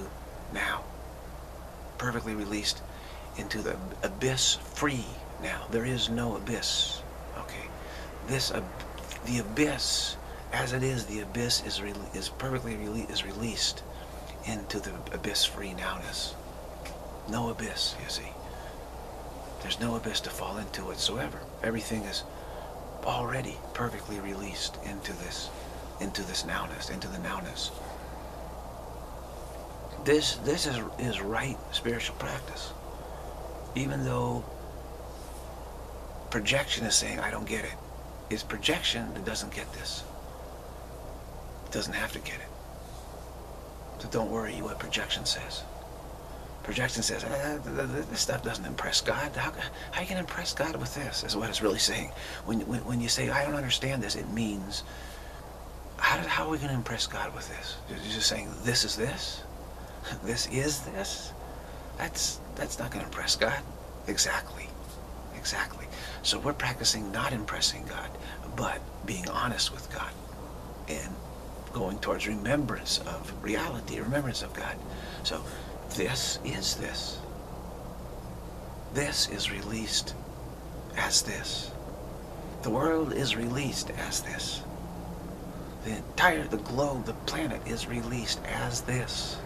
[SPEAKER 1] now, perfectly released into the abyss free now. There is no abyss. Okay, this uh, the abyss as it is, the abyss is, is perfectly is released into the abyss-free nowness. No abyss, you see. There's no abyss to fall into whatsoever. Everything is already perfectly released into this, into this nowness, into the nowness. This, this is, is right spiritual practice. Even though projection is saying, I don't get it. It's projection that doesn't get this doesn't have to get it. So don't worry what projection says. Projection says, eh, this stuff doesn't impress God. How, how you can impress God with this, is what it's really saying. When, when, when you say, I don't understand this, it means, how, did, how are we going to impress God with this? You're just saying, this is this? This is this? That's that's not going to impress God. Exactly. Exactly. So we're practicing not impressing God, but being honest with God and going towards remembrance of reality, remembrance of God. So this is this. This is released as this. The world is released as this. The entire, the globe, the planet is released as this.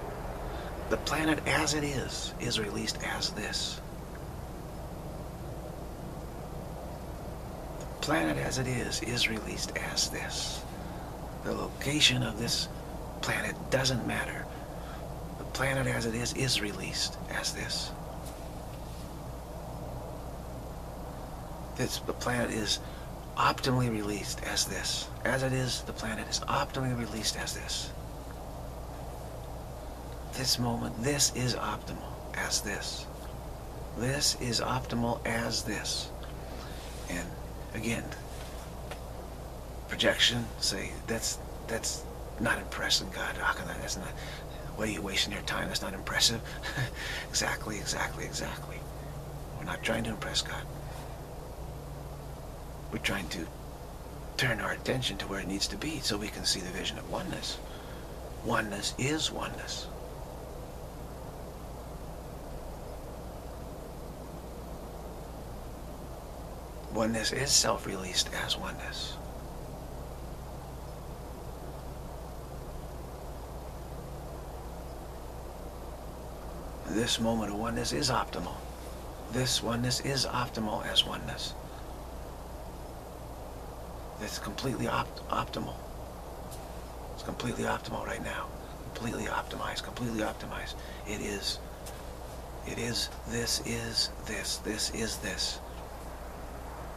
[SPEAKER 1] The planet as it is, is released as this. The planet as it is, is released as this. The location of this planet doesn't matter. The planet as it is, is released as this. This, the planet is optimally released as this. As it is, the planet is optimally released as this. This moment, this is optimal as this. This is optimal as this. And again, projection, say, that's that's not impressing God. How can that, that's not, what are you wasting your time? That's not impressive. exactly, exactly, exactly. We're not trying to impress God. We're trying to turn our attention to where it needs to be so we can see the vision of oneness. Oneness is oneness. Oneness is self-released as oneness. This moment of oneness is optimal. This oneness is optimal as oneness It's completely opt optimal. It's completely optimal right now. Completely optimized, completely optimized. It is, it is, this is this, this is this.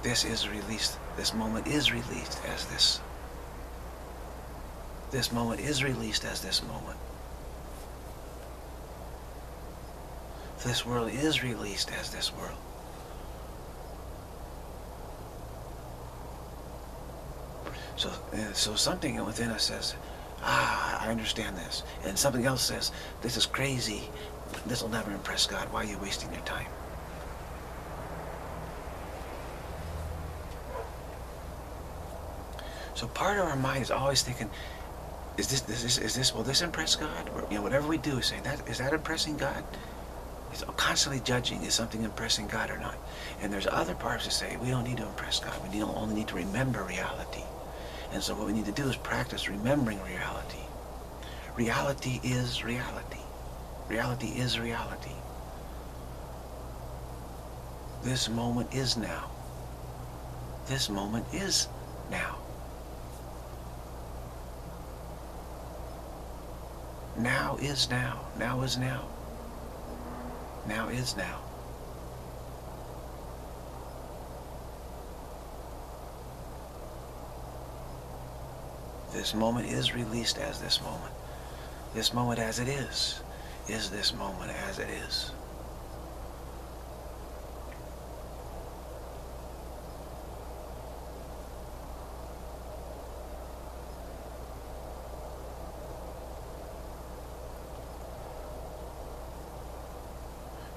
[SPEAKER 1] This is released, this moment is released as this. This moment is released as this moment. This world is released as this world. So, uh, so something within us says, ah, I understand this. And something else says, this is crazy. This will never impress God. Why are you wasting your time? So part of our mind is always thinking, is this, is this, is this, will this impress God? Or, you know, whatever we do is saying, that, is that impressing God? Constantly judging, is something impressing God or not? And there's other parts that say, we don't need to impress God. We need, only need to remember reality. And so what we need to do is practice remembering reality. Reality is reality. Reality is reality. This moment is now. This moment is now. Now is now. Now is now. Now is now. This moment is released as this moment. This moment as it is, is this moment as it is.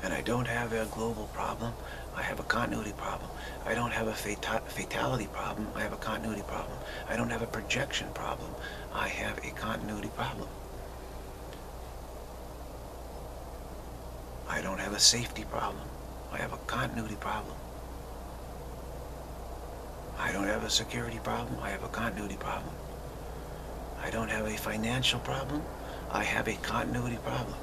[SPEAKER 1] And I don't have a global problem. I have a continuity problem. I don't have a fata fatality problem. I have a continuity problem. I don't have a projection problem. I have a continuity problem. I don't have a safety problem. I have a continuity problem. I don't have a security problem. I have a continuity problem. I don't have a financial problem. I have a continuity problem.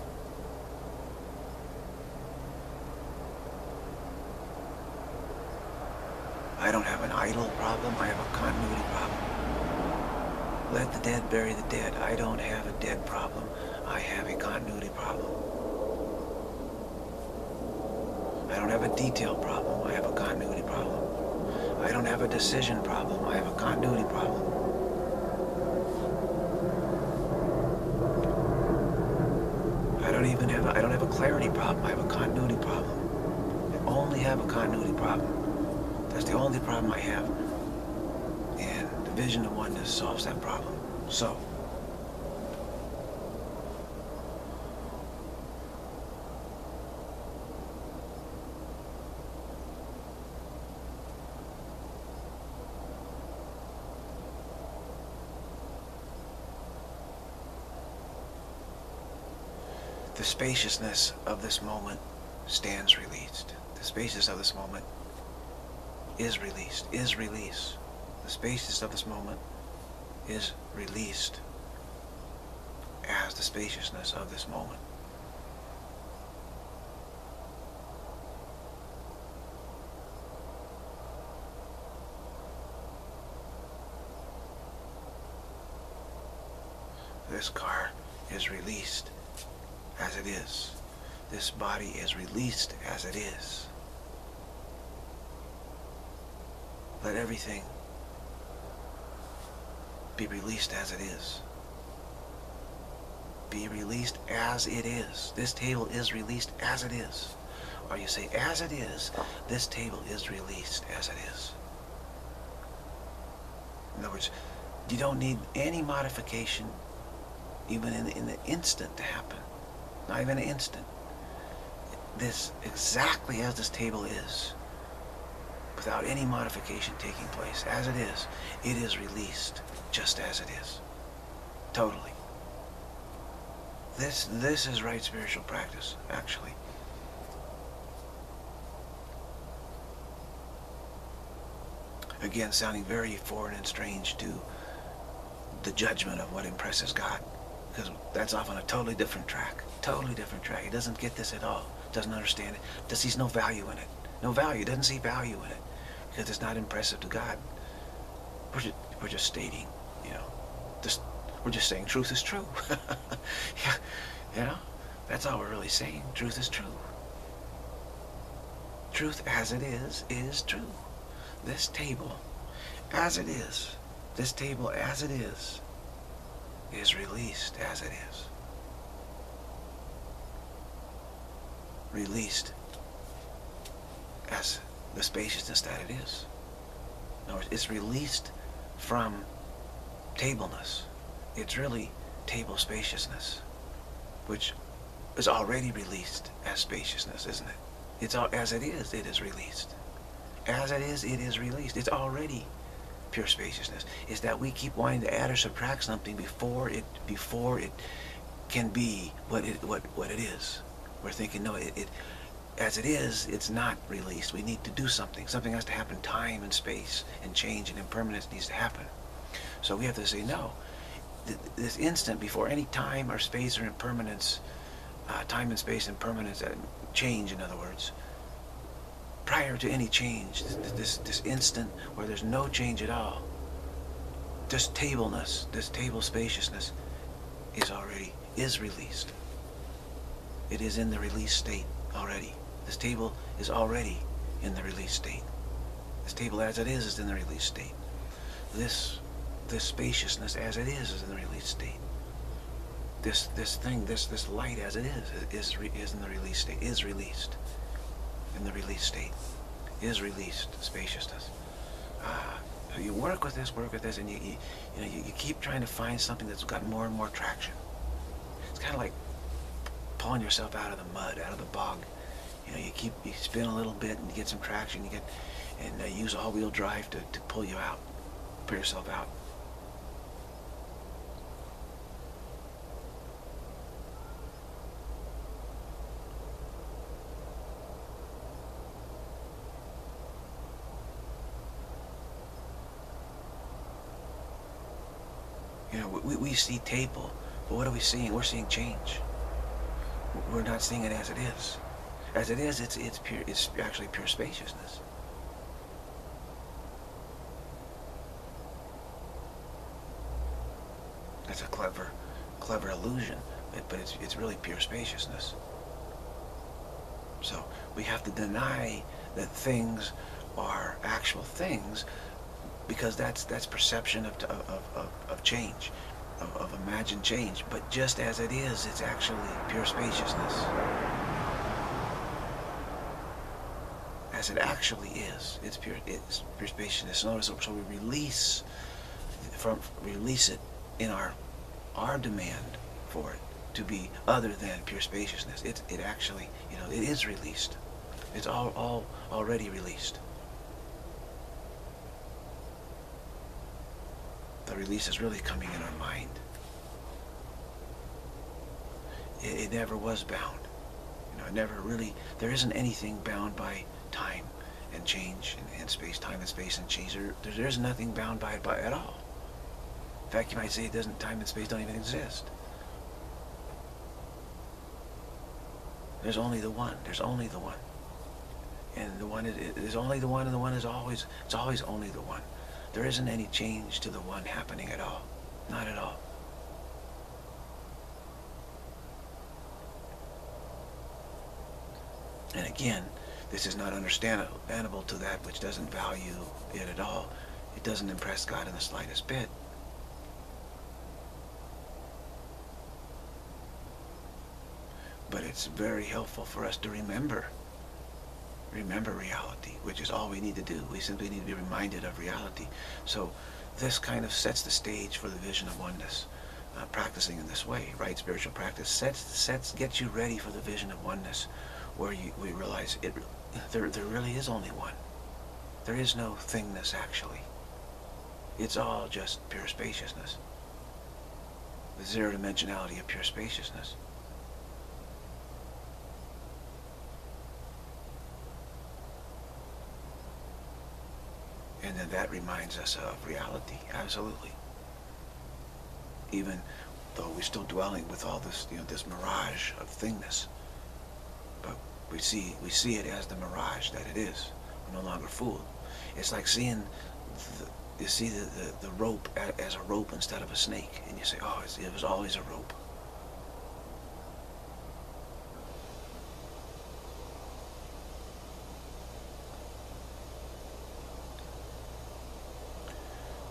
[SPEAKER 1] I idol problem. I have a continuity problem. Let the dead bury the dead. I don't have a dead problem. I have a continuity problem. I don't have a detail problem. I have a continuity problem. I don't have a decision problem. I have a continuity problem. I don't even have I don't have a clarity problem. I have a continuity problem. I only have a continuity problem. That's the only problem I have. And the vision of oneness solves that problem. So. The spaciousness of this moment stands released. The spaciousness of this moment is released, is release. The spaciousness of this moment is released as the spaciousness of this moment. This car is released as it is. This body is released as it is. Let everything be released as it is. Be released as it is. This table is released as it is. Or you say, as it is, this table is released as it is. In other words, you don't need any modification even in, in the instant to happen. Not even an instant. This exactly as this table is, without any modification taking place, as it is, it is released just as it is. Totally. This, this is right spiritual practice, actually. Again, sounding very foreign and strange to the judgment of what impresses God because that's off on a totally different track. Totally different track. He doesn't get this at all. Doesn't understand it. Does sees no value in it. No value. Doesn't see value in it because it's not impressive to God. We're just, we're just stating, you know, just we're just saying truth is true. yeah, you know, that's all we're really saying. Truth is true. Truth as it is is true. This table, as it is, this table as it is, is released as it is. Released as the spaciousness that it is. In other words, it's released from tableness. It's really table spaciousness, which is already released as spaciousness, isn't it? It's all, as it is, it is released. As it is, it is released. It's already pure spaciousness is that we keep wanting to add or subtract something before it before it can be what it what what it is. We're thinking no, it, it as it is, it's not released. We need to do something. Something has to happen. Time and space and change and impermanence needs to happen. So we have to say no. This instant before any time or space or impermanence, uh, time and space and permanence, uh, change in other words, prior to any change, this, this instant where there's no change at all, this tableness, this table spaciousness is already, is released. It is in the release state already. This table is already in the release state. This table as it is is in the release state. This, this spaciousness as it is is in the release state. This, this thing, this, this light as it is, is, is in the release state, is released in the release state is released spaciousness. Uh, you work with this, work with this, and you, you, you know, you, you, keep trying to find something that's got more and more traction. It's kind of like pulling yourself out of the mud, out of the bog. You know, you keep, you spin a little bit and you get some traction, you get, and uh, use all-wheel drive to, to pull you out, pull yourself out. we, we see table, but what are we seeing? We're seeing change. We're not seeing it as it is. As it is, it's it's pure. It's actually pure spaciousness. That's a clever, clever illusion, but it's it's really pure spaciousness. So we have to deny that things are actual things because that's that's perception of, of, of, of change of, of imagined change. But just as it is, it's actually pure spaciousness. As it actually is, it's pure, it's pure spaciousness. Notice, so we release from release it in our our demand for it to be other than pure spaciousness. It it actually, you know, it is released. It's all all already released. The release is really coming in our mind. It, it never was bound. You know, it never really, there isn't anything bound by time and change and, and space, time and space and change. There, there's nothing bound by it by, at all. In fact, you might say it doesn't, time and space don't even exist. There's only the one. There's only the one. And the one is, is only the one and the one is always, it's always only the one. There isn't any change to the one happening at all. Not at all. And again, this is not understandable to that which doesn't value it at all. It doesn't impress God in the slightest bit. But it's very helpful for us to remember. Remember reality, which is all we need to do. We simply need to be reminded of reality. So this kind of sets the stage for the vision of oneness. Uh, practicing in this way, right? Spiritual practice sets, sets, gets you ready for the vision of oneness, where you, we realize it, there, there really is only one. There is no thingness, actually. It's all just pure spaciousness. The zero dimensionality of pure spaciousness. And then that reminds us of reality, absolutely. Even though we're still dwelling with all this, you know, this mirage of thingness. We see, we see it as the mirage that it is. We're no longer fooled. It's like seeing, the, you see the, the, the rope as a rope instead of a snake. And you say, oh, it was always a rope.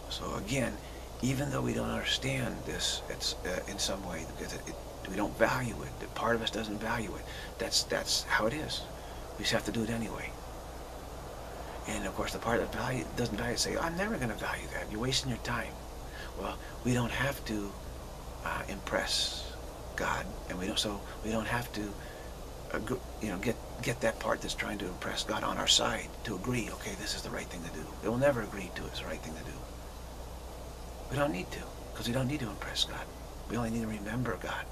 [SPEAKER 1] So again, even though we don't understand this it's, uh, in some way, because it, it, we don't value it, that part of us doesn't value it, that's, that's how it is. We just have to do it anyway. And of course, the part that value, doesn't value it say, I'm never going to value that. You're wasting your time. Well, we don't have to uh, impress God, and we don't. So we don't have to, uh, you know, get get that part that's trying to impress God on our side to agree. Okay, this is the right thing to do. They will never agree to it's the right thing to do. We don't need to, because we don't need to impress God. We only need to remember God.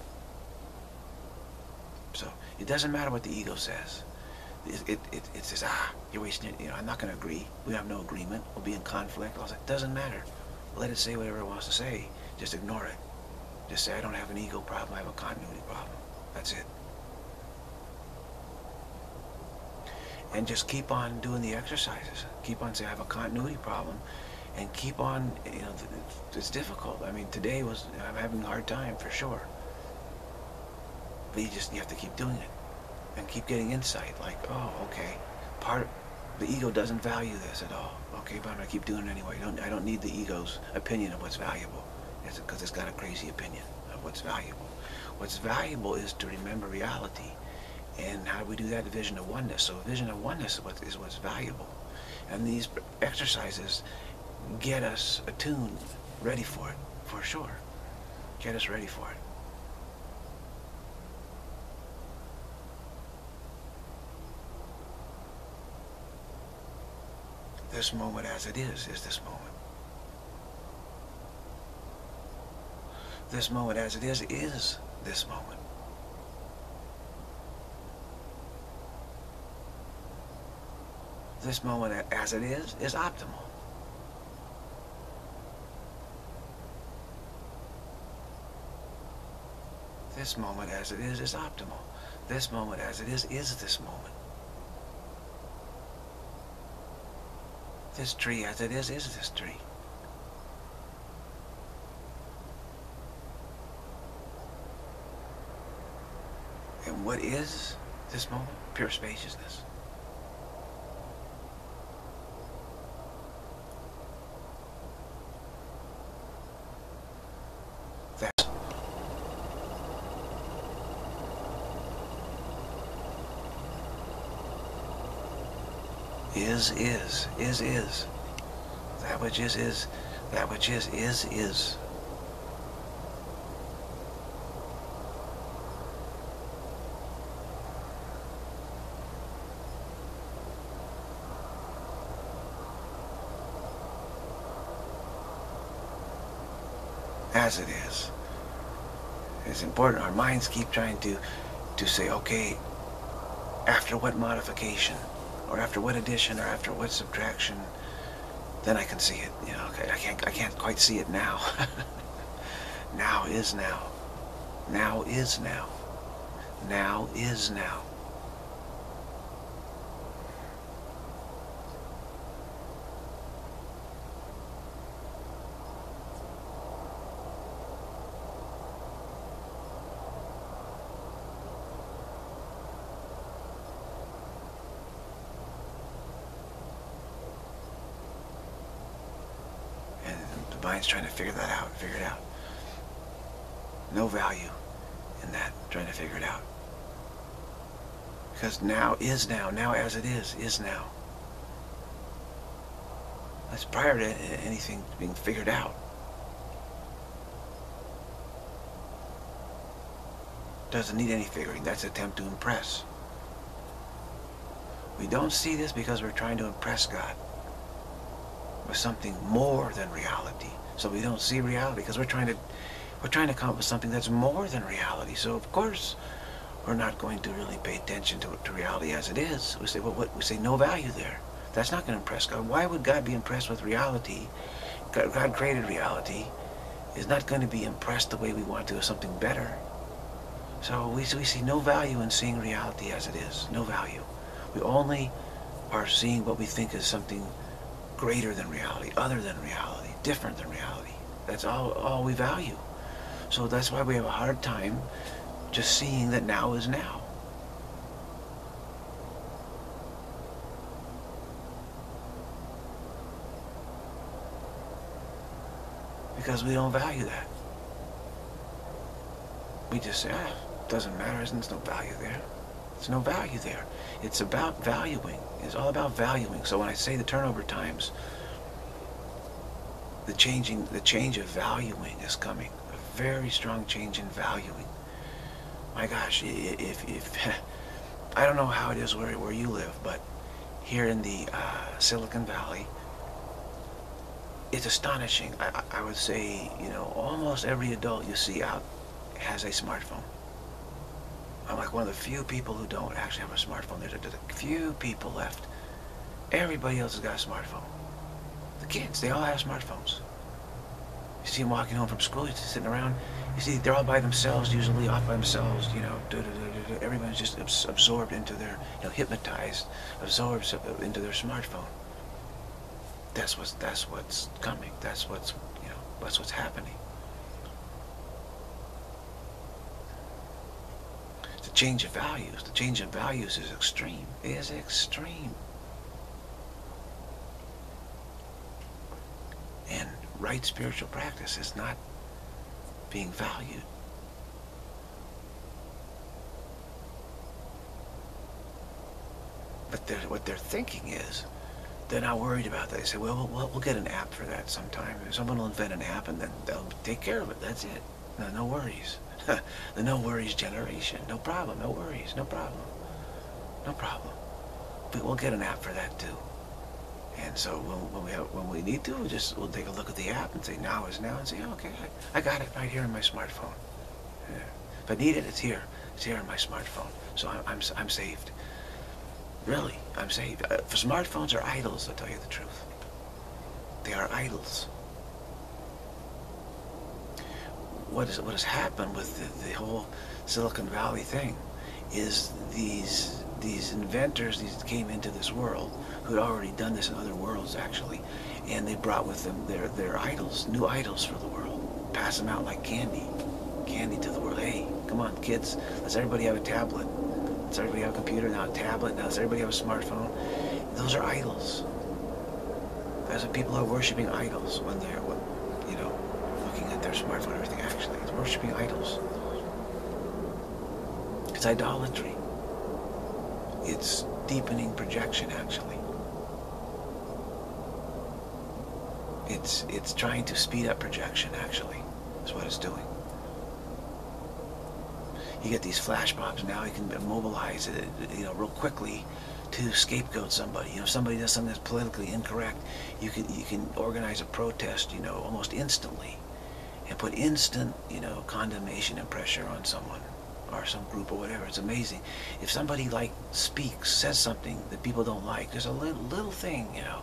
[SPEAKER 1] So it doesn't matter what the ego says. It, it, it, it says, ah, you're wasting it. You know, I'm not going to agree. We have no agreement. We'll be in conflict. It doesn't matter. Let it say whatever it wants to say. Just ignore it. Just say, I don't have an ego problem. I have a continuity problem. That's it. And just keep on doing the exercises. Keep on saying, I have a continuity problem and keep on, you know, it's difficult. I mean, today was, I'm having a hard time for sure. But you just, you have to keep doing it and keep getting insight. Like, oh, okay, part the ego doesn't value this at all. Okay, but I'm gonna keep doing it anyway. I don't, I don't need the ego's opinion of what's valuable. It's because it's got a crazy opinion of what's valuable. What's valuable is to remember reality. And how do we do that? Vision of oneness. So vision of oneness is, what, is what's valuable. And these exercises get us attuned, ready for it, for sure. Get us ready for it. This moment as it is, is this moment. This moment as it is, is this moment. This moment as it is, is optimal. This moment as it is is optimal. This moment as it is is this moment. This tree as it is is this tree. And what is this moment? Pure spaciousness. Is, is, is, is. That which is, is. That which is, is, is. As it is. It's important. Our minds keep trying to, to say, okay, after what modification, or after what addition, or after what subtraction, then I can see it. You know, okay, I can't, I can't quite see it now. now is now. Now is now. Now is now. mind's trying to figure that out, figure it out. No value in that, trying to figure it out. Because now is now, now as it is, is now. That's prior to anything being figured out. Doesn't need any figuring, that's attempt to impress. We don't see this because we're trying to impress God with something more than reality. So we don't see reality because we're trying to we're trying to come up with something that's more than reality. So of course we're not going to really pay attention to, to reality as it is. We say, well, what? We say no value there. That's not going to impress God. Why would God be impressed with reality? God, God created reality. Is not going to be impressed the way we want to with something better. So we, we see no value in seeing reality as it is. No value. We only are seeing what we think is something greater than reality, other than reality, different than reality. That's all, all we value. So that's why we have a hard time just seeing that now is now. Because we don't value that. We just say, ah, doesn't matter, there's no value there. There's no value there. It's about valuing. It's all about valuing. So when I say the turnover times, the changing, the change of valuing is coming. A very strong change in valuing. My gosh, if, if I don't know how it is where, where you live, but here in the uh, Silicon Valley, it's astonishing. I, I would say, you know, almost every adult you see out has a smartphone. I'm like one of the few people who don't actually have a smartphone. There's a, there's a few people left. Everybody else has got a smartphone. The kids, they all have smartphones. You see them walking home from school, you see sitting around. You see they're all by themselves, usually off by themselves. You know, everyone's just absorbed into their, you know, hypnotized, absorbed uh, into their smartphone. That's what's that's what's coming. That's what's you know that's what's happening. The change of values. The change in values is extreme. It is extreme. And right spiritual practice is not being valued. But they're, what they're thinking is, they're not worried about that. They say, well, we'll, we'll get an app for that sometime. Someone will invent an app and then they'll take care of it. That's it. No, no worries. the no worries generation. No problem, no worries, no problem. No problem. But we'll get an app for that too. And so when, when we have, when we need to, we'll just we'll take a look at the app and say now is now and say okay, I, I got it right here on my smartphone. Yeah. If I need it, it's here. It's here on my smartphone. So I'm I'm, I'm saved. Really, I'm saved. Uh, for smartphones are idols. I'll tell you the truth. They are idols what, is, what has happened with the, the whole Silicon Valley thing is these these inventors these came into this world who had already done this in other worlds actually and they brought with them their their idols new idols for the world. Pass them out like candy. Candy to the world. Hey come on kids. Let's everybody have a tablet? Let's everybody have a computer? Now a tablet. Now let's everybody have a smartphone? Those are idols. Those are people are worshiping idols when they're you know looking at their smartphone everything actually. It's worshiping idols. It's idolatry. It's deepening projection actually. It's it's trying to speed up projection actually. That's what it's doing. You get these flash mobs now, you can mobilize it, you know, real quickly to scapegoat somebody. You know, somebody does something that's politically incorrect, you can you can organize a protest, you know, almost instantly and put instant, you know, condemnation and pressure on someone or some group or whatever. It's amazing. If somebody like speaks, says something that people don't like, there's a little, little thing, you know,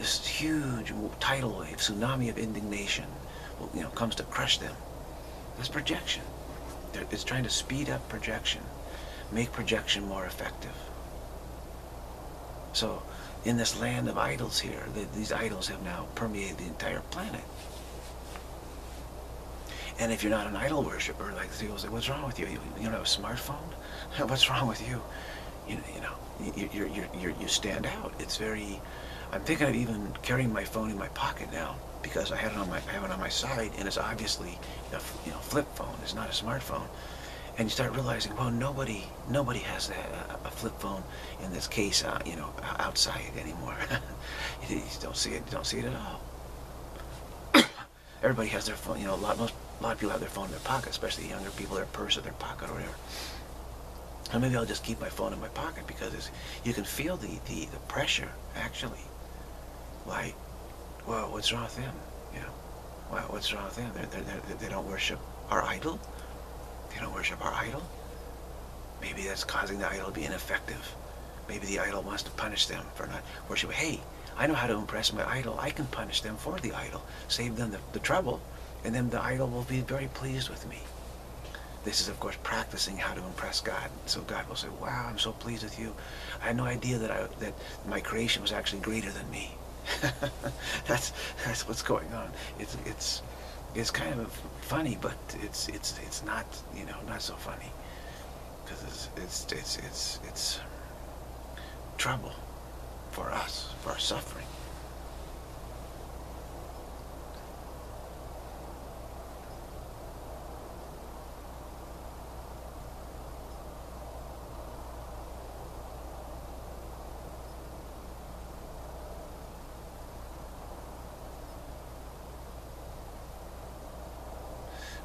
[SPEAKER 1] this huge tidal wave, tsunami of indignation, you know, comes to crush them. That's projection. It's trying to speed up projection, make projection more effective. So, in this land of idols here, the, these idols have now permeated the entire planet. And if you're not an idol worshiper, like people say, what's wrong with you? You, don't have a smartphone? what's wrong with you? You, you know, you, you you you stand out. It's very, I'm thinking of even carrying my phone in my pocket now because I had it on my, I have it on my side and it's obviously a you know, flip phone. It's not a smartphone. And you start realizing, well, nobody, nobody has a flip phone in this case, uh, you know, outside anymore. you don't see it, you don't see it at all. Everybody has their phone, you know, a lot, most a lot of people have their phone in their pocket, especially younger people, their purse or their pocket or whatever. And maybe I'll just keep my phone in my pocket because you can feel the, the, the pressure, actually. Like, well, what's wrong with them? You know, well, what's wrong with them? They're, they're, they're, they don't worship our idol. They don't worship our idol. Maybe that's causing the idol to be ineffective. Maybe the idol wants to punish them for not worshiping. Hey, I know how to impress my idol. I can punish them for the idol. Save them the, the trouble and then the idol will be very pleased with me. This is, of course, practicing how to impress God. So God will say, wow, I'm so pleased with you. I had no idea that, I, that my creation was actually greater than me. that's, that's what's going on. It's, it's, it's kind of funny, but it's, it's, it's not, you know, not so funny. Because it's, it's, it's, it's, it's trouble for us, for our suffering.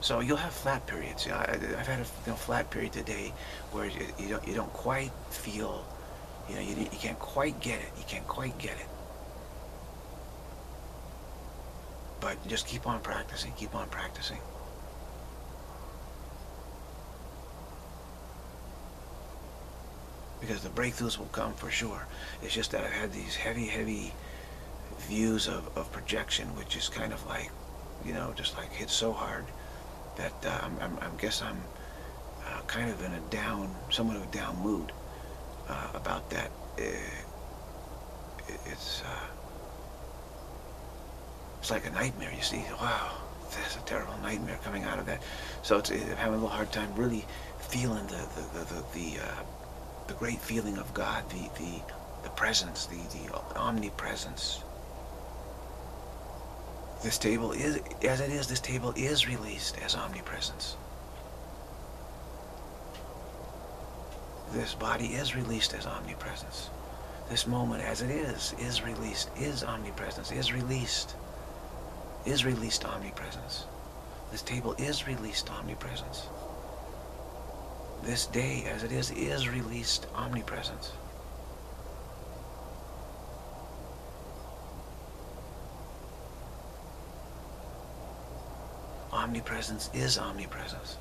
[SPEAKER 1] So you'll have flat periods. You know, I, have had a you know, flat period today where you, you, don't you don't quite feel, you know, you, you can't quite get it. You can't quite get it. But just keep on practicing. Keep on practicing. Because the breakthroughs will come for sure. It's just that I've had these heavy, heavy views of, of projection, which is kind of like, you know, just like hit so hard that uh, I'm, I'm, I guess I'm uh, kind of in a down, somewhat of a down mood uh, about that. It, it's uh, it's like a nightmare. You see, wow, there's a terrible nightmare coming out of that. So it's, I'm having a little hard time really feeling the the the the, the, uh, the great feeling of God, the the the presence, the the omnipresence this table is, as it is, this table is released as omnipresence. This body is released as omnipresence. This moment as it is, is released, is omnipresence, is released, is released omnipresence. This table is released omnipresence. This day as it is, is released omnipresence. Omnipresence is omnipresence.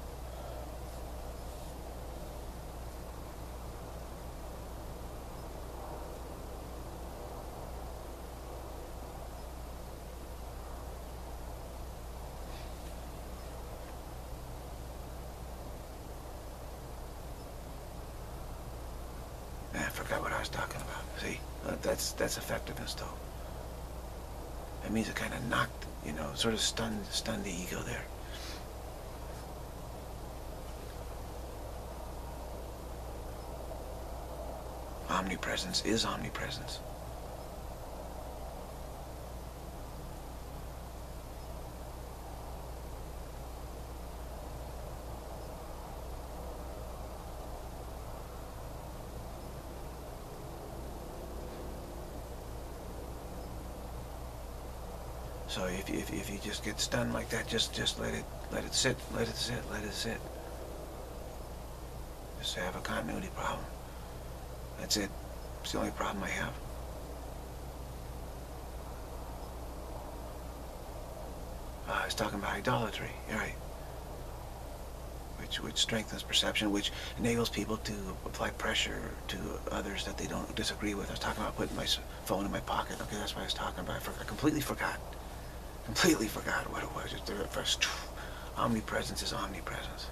[SPEAKER 1] Ah, I forgot what I was talking about. See, uh, that's that's effectiveness, though. It means it kind of knocked, you know, sort of stunned stunned the ego there. Omnipresence is omnipresence. So if, if, if you just get stunned like that, just just let it let it sit, let it sit, let it sit. Just have a continuity problem. That's it. It's the only problem I have. Uh, was talking about idolatry. You're right. Which, which strengthens perception, which enables people to apply pressure to others that they don't disagree with. I was talking about putting my phone in my pocket. Okay, that's what I was talking about. I, forgot, I completely forgot. Completely forgot what it was. Just the first omnipresence is omnipresence.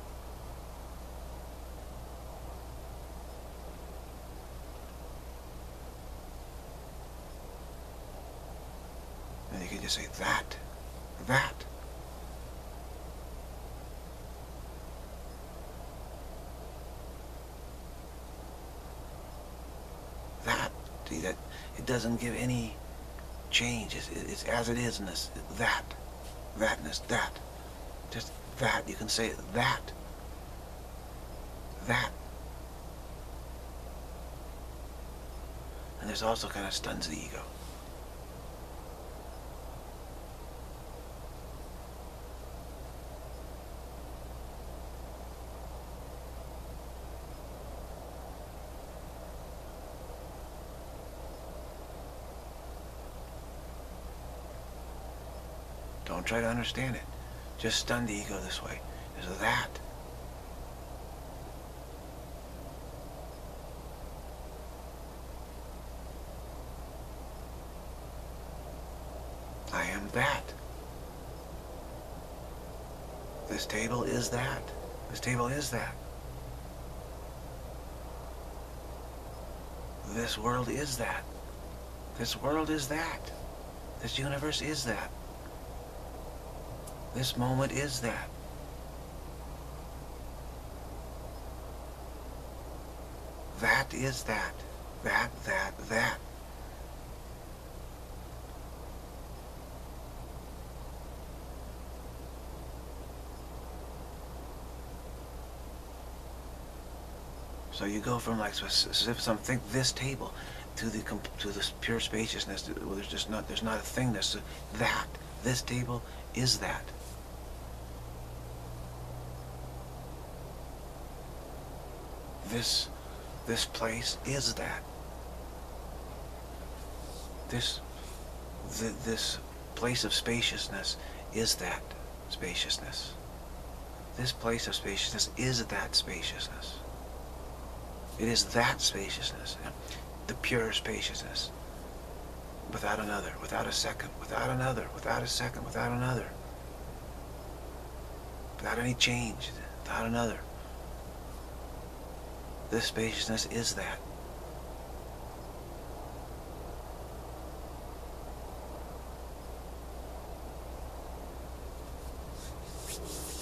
[SPEAKER 1] And you can just say that, that. That, see that, it doesn't give any change. It's, it's as it is in this, that, thatness, that. Just that, you can say that, that. And this also kind of stuns the ego. Don't try to understand it. Just stun the ego this way. There's that. I am that. This table is that. This table is that. This world is that. This world is that. This universe is that. This moment is that. That is that. That, that, that. So you go from like as if something this table to the to this pure spaciousness. Well, there's just not there's not a thingness. that. This table is that. This this place is that. This the, this place of spaciousness is that spaciousness. This place of spaciousness is that spaciousness. It is that spaciousness, the pure spaciousness, without another, without a second, without another, without a second, without another, without any change, without another. This spaciousness is that.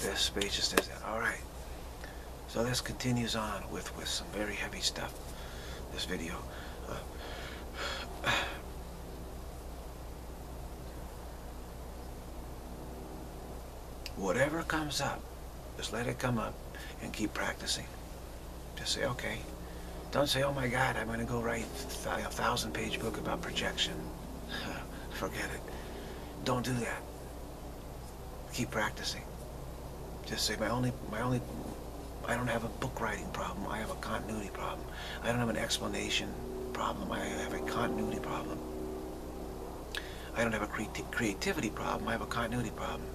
[SPEAKER 1] This spaciousness. Is that. All right. So this continues on with, with some very heavy stuff, this video. Whatever comes up, just let it come up and keep practicing. Just say, okay. Don't say, oh my God, I'm going to go write a thousand page book about projection. Forget it. Don't do that. Keep practicing. Just say, my only, my only I don't have a book writing problem. I have a continuity problem. I don't have an explanation problem. I have a continuity problem. I don't have a creativity problem. I have a continuity problem.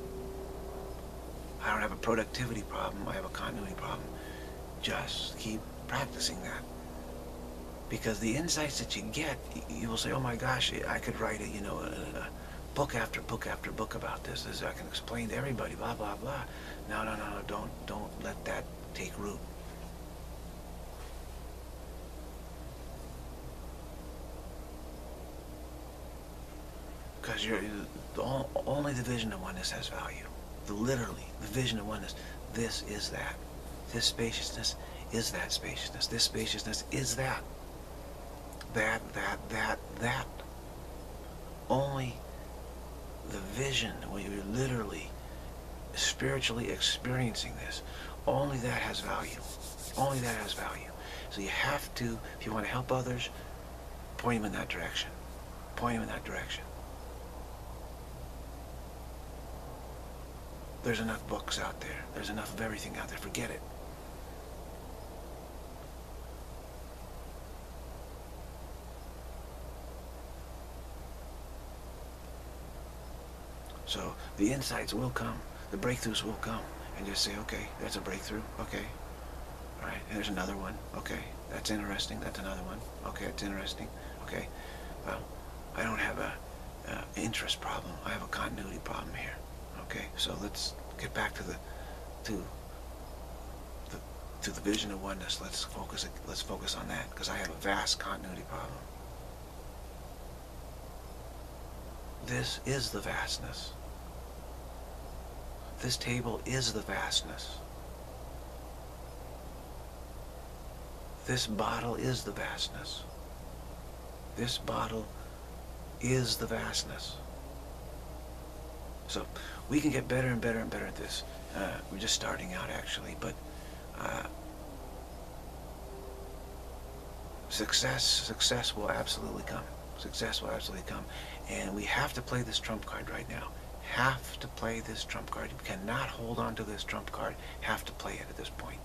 [SPEAKER 1] I don't have a productivity problem. I have a continuity problem. Just keep practicing that. Because the insights that you get, you will say, oh my gosh, I could write a, you know, a, a book after book after book about this. this. I can explain to everybody, blah, blah, blah. No, no, no, no, don't, don't let that take root. Because you're the only the vision of oneness has value. The literally, the vision of oneness. This is that. This spaciousness is that spaciousness. This spaciousness is that. That, that, that, that. Only the vision, when you're literally spiritually experiencing this, only that has value. Only that has value. So you have to, if you want to help others, point them in that direction. Point them in that direction. There's enough books out there. There's enough of everything out there. Forget it. So the insights will come, the breakthroughs will come, and just say, okay, that's a breakthrough. Okay, all right. And there's another one. Okay, that's interesting. That's another one. Okay, it's interesting. Okay, well, I don't have a uh, interest problem. I have a continuity problem here. Okay, so let's get back to the to the to the vision of oneness. Let's focus. Let's focus on that because I have a vast continuity problem. This is the vastness. This table is the vastness. This bottle is the vastness. This bottle is the vastness. So we can get better and better and better at this. Uh, we're just starting out actually, but uh, success, success will absolutely come. Success will absolutely come. And we have to play this trump card right now. Have to play this trump card. You cannot hold on to this trump card. Have to play it at this point.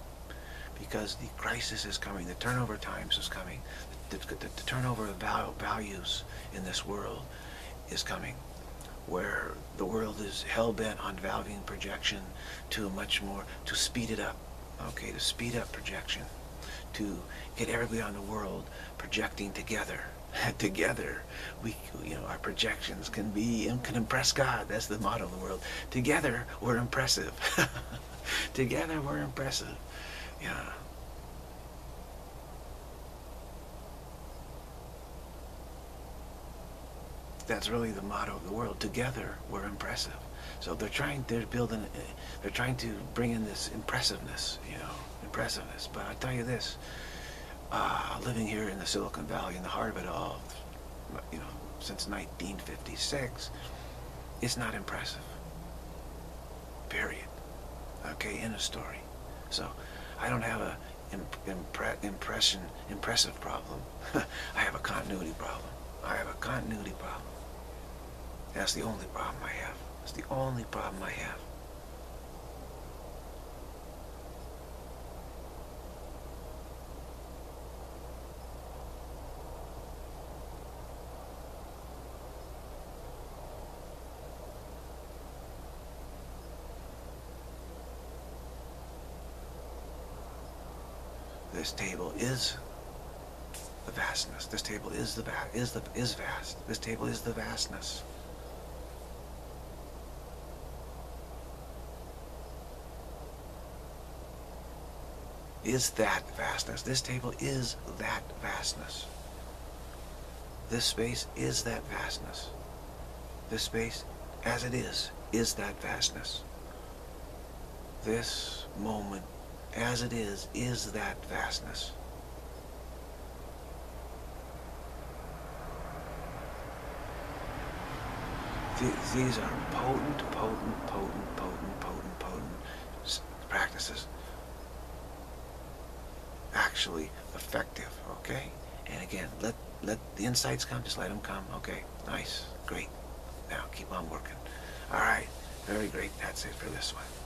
[SPEAKER 1] Because the crisis is coming. The turnover times is coming. The, the, the, the turnover of values in this world is coming where the world is hell-bent on valuing projection to much more, to speed it up, okay, to speed up projection, to get everybody on the world projecting together. together, we, you know, our projections can be, can impress God. That's the motto of the world. Together, we're impressive. together, we're impressive. Yeah. that's really the motto of the world. Together, we're impressive. So they're trying, they're building, eh, they're trying to bring in this impressiveness, you know, impressiveness. But I tell you this, uh, living here in the Silicon Valley, in the heart of it all, you know, since 1956, it's not impressive. Period. Okay, in a story. So I don't have a impre impression, impressive problem. I have a continuity problem. I have a continuity problem. That's the only problem I have. That's the only problem I have. This table is the vastness. This table is the va is the is vast. This table is the vastness. is that vastness. This table is that vastness. This space is that vastness. This space, as it is, is that vastness. This moment, as it is, is that vastness. These are potent, potent, potent, potent, potent, potent practices actually effective, okay? And again, let, let the insights come, just let them come. Okay, nice, great. Now keep on working. All right, very great. That's it for this one.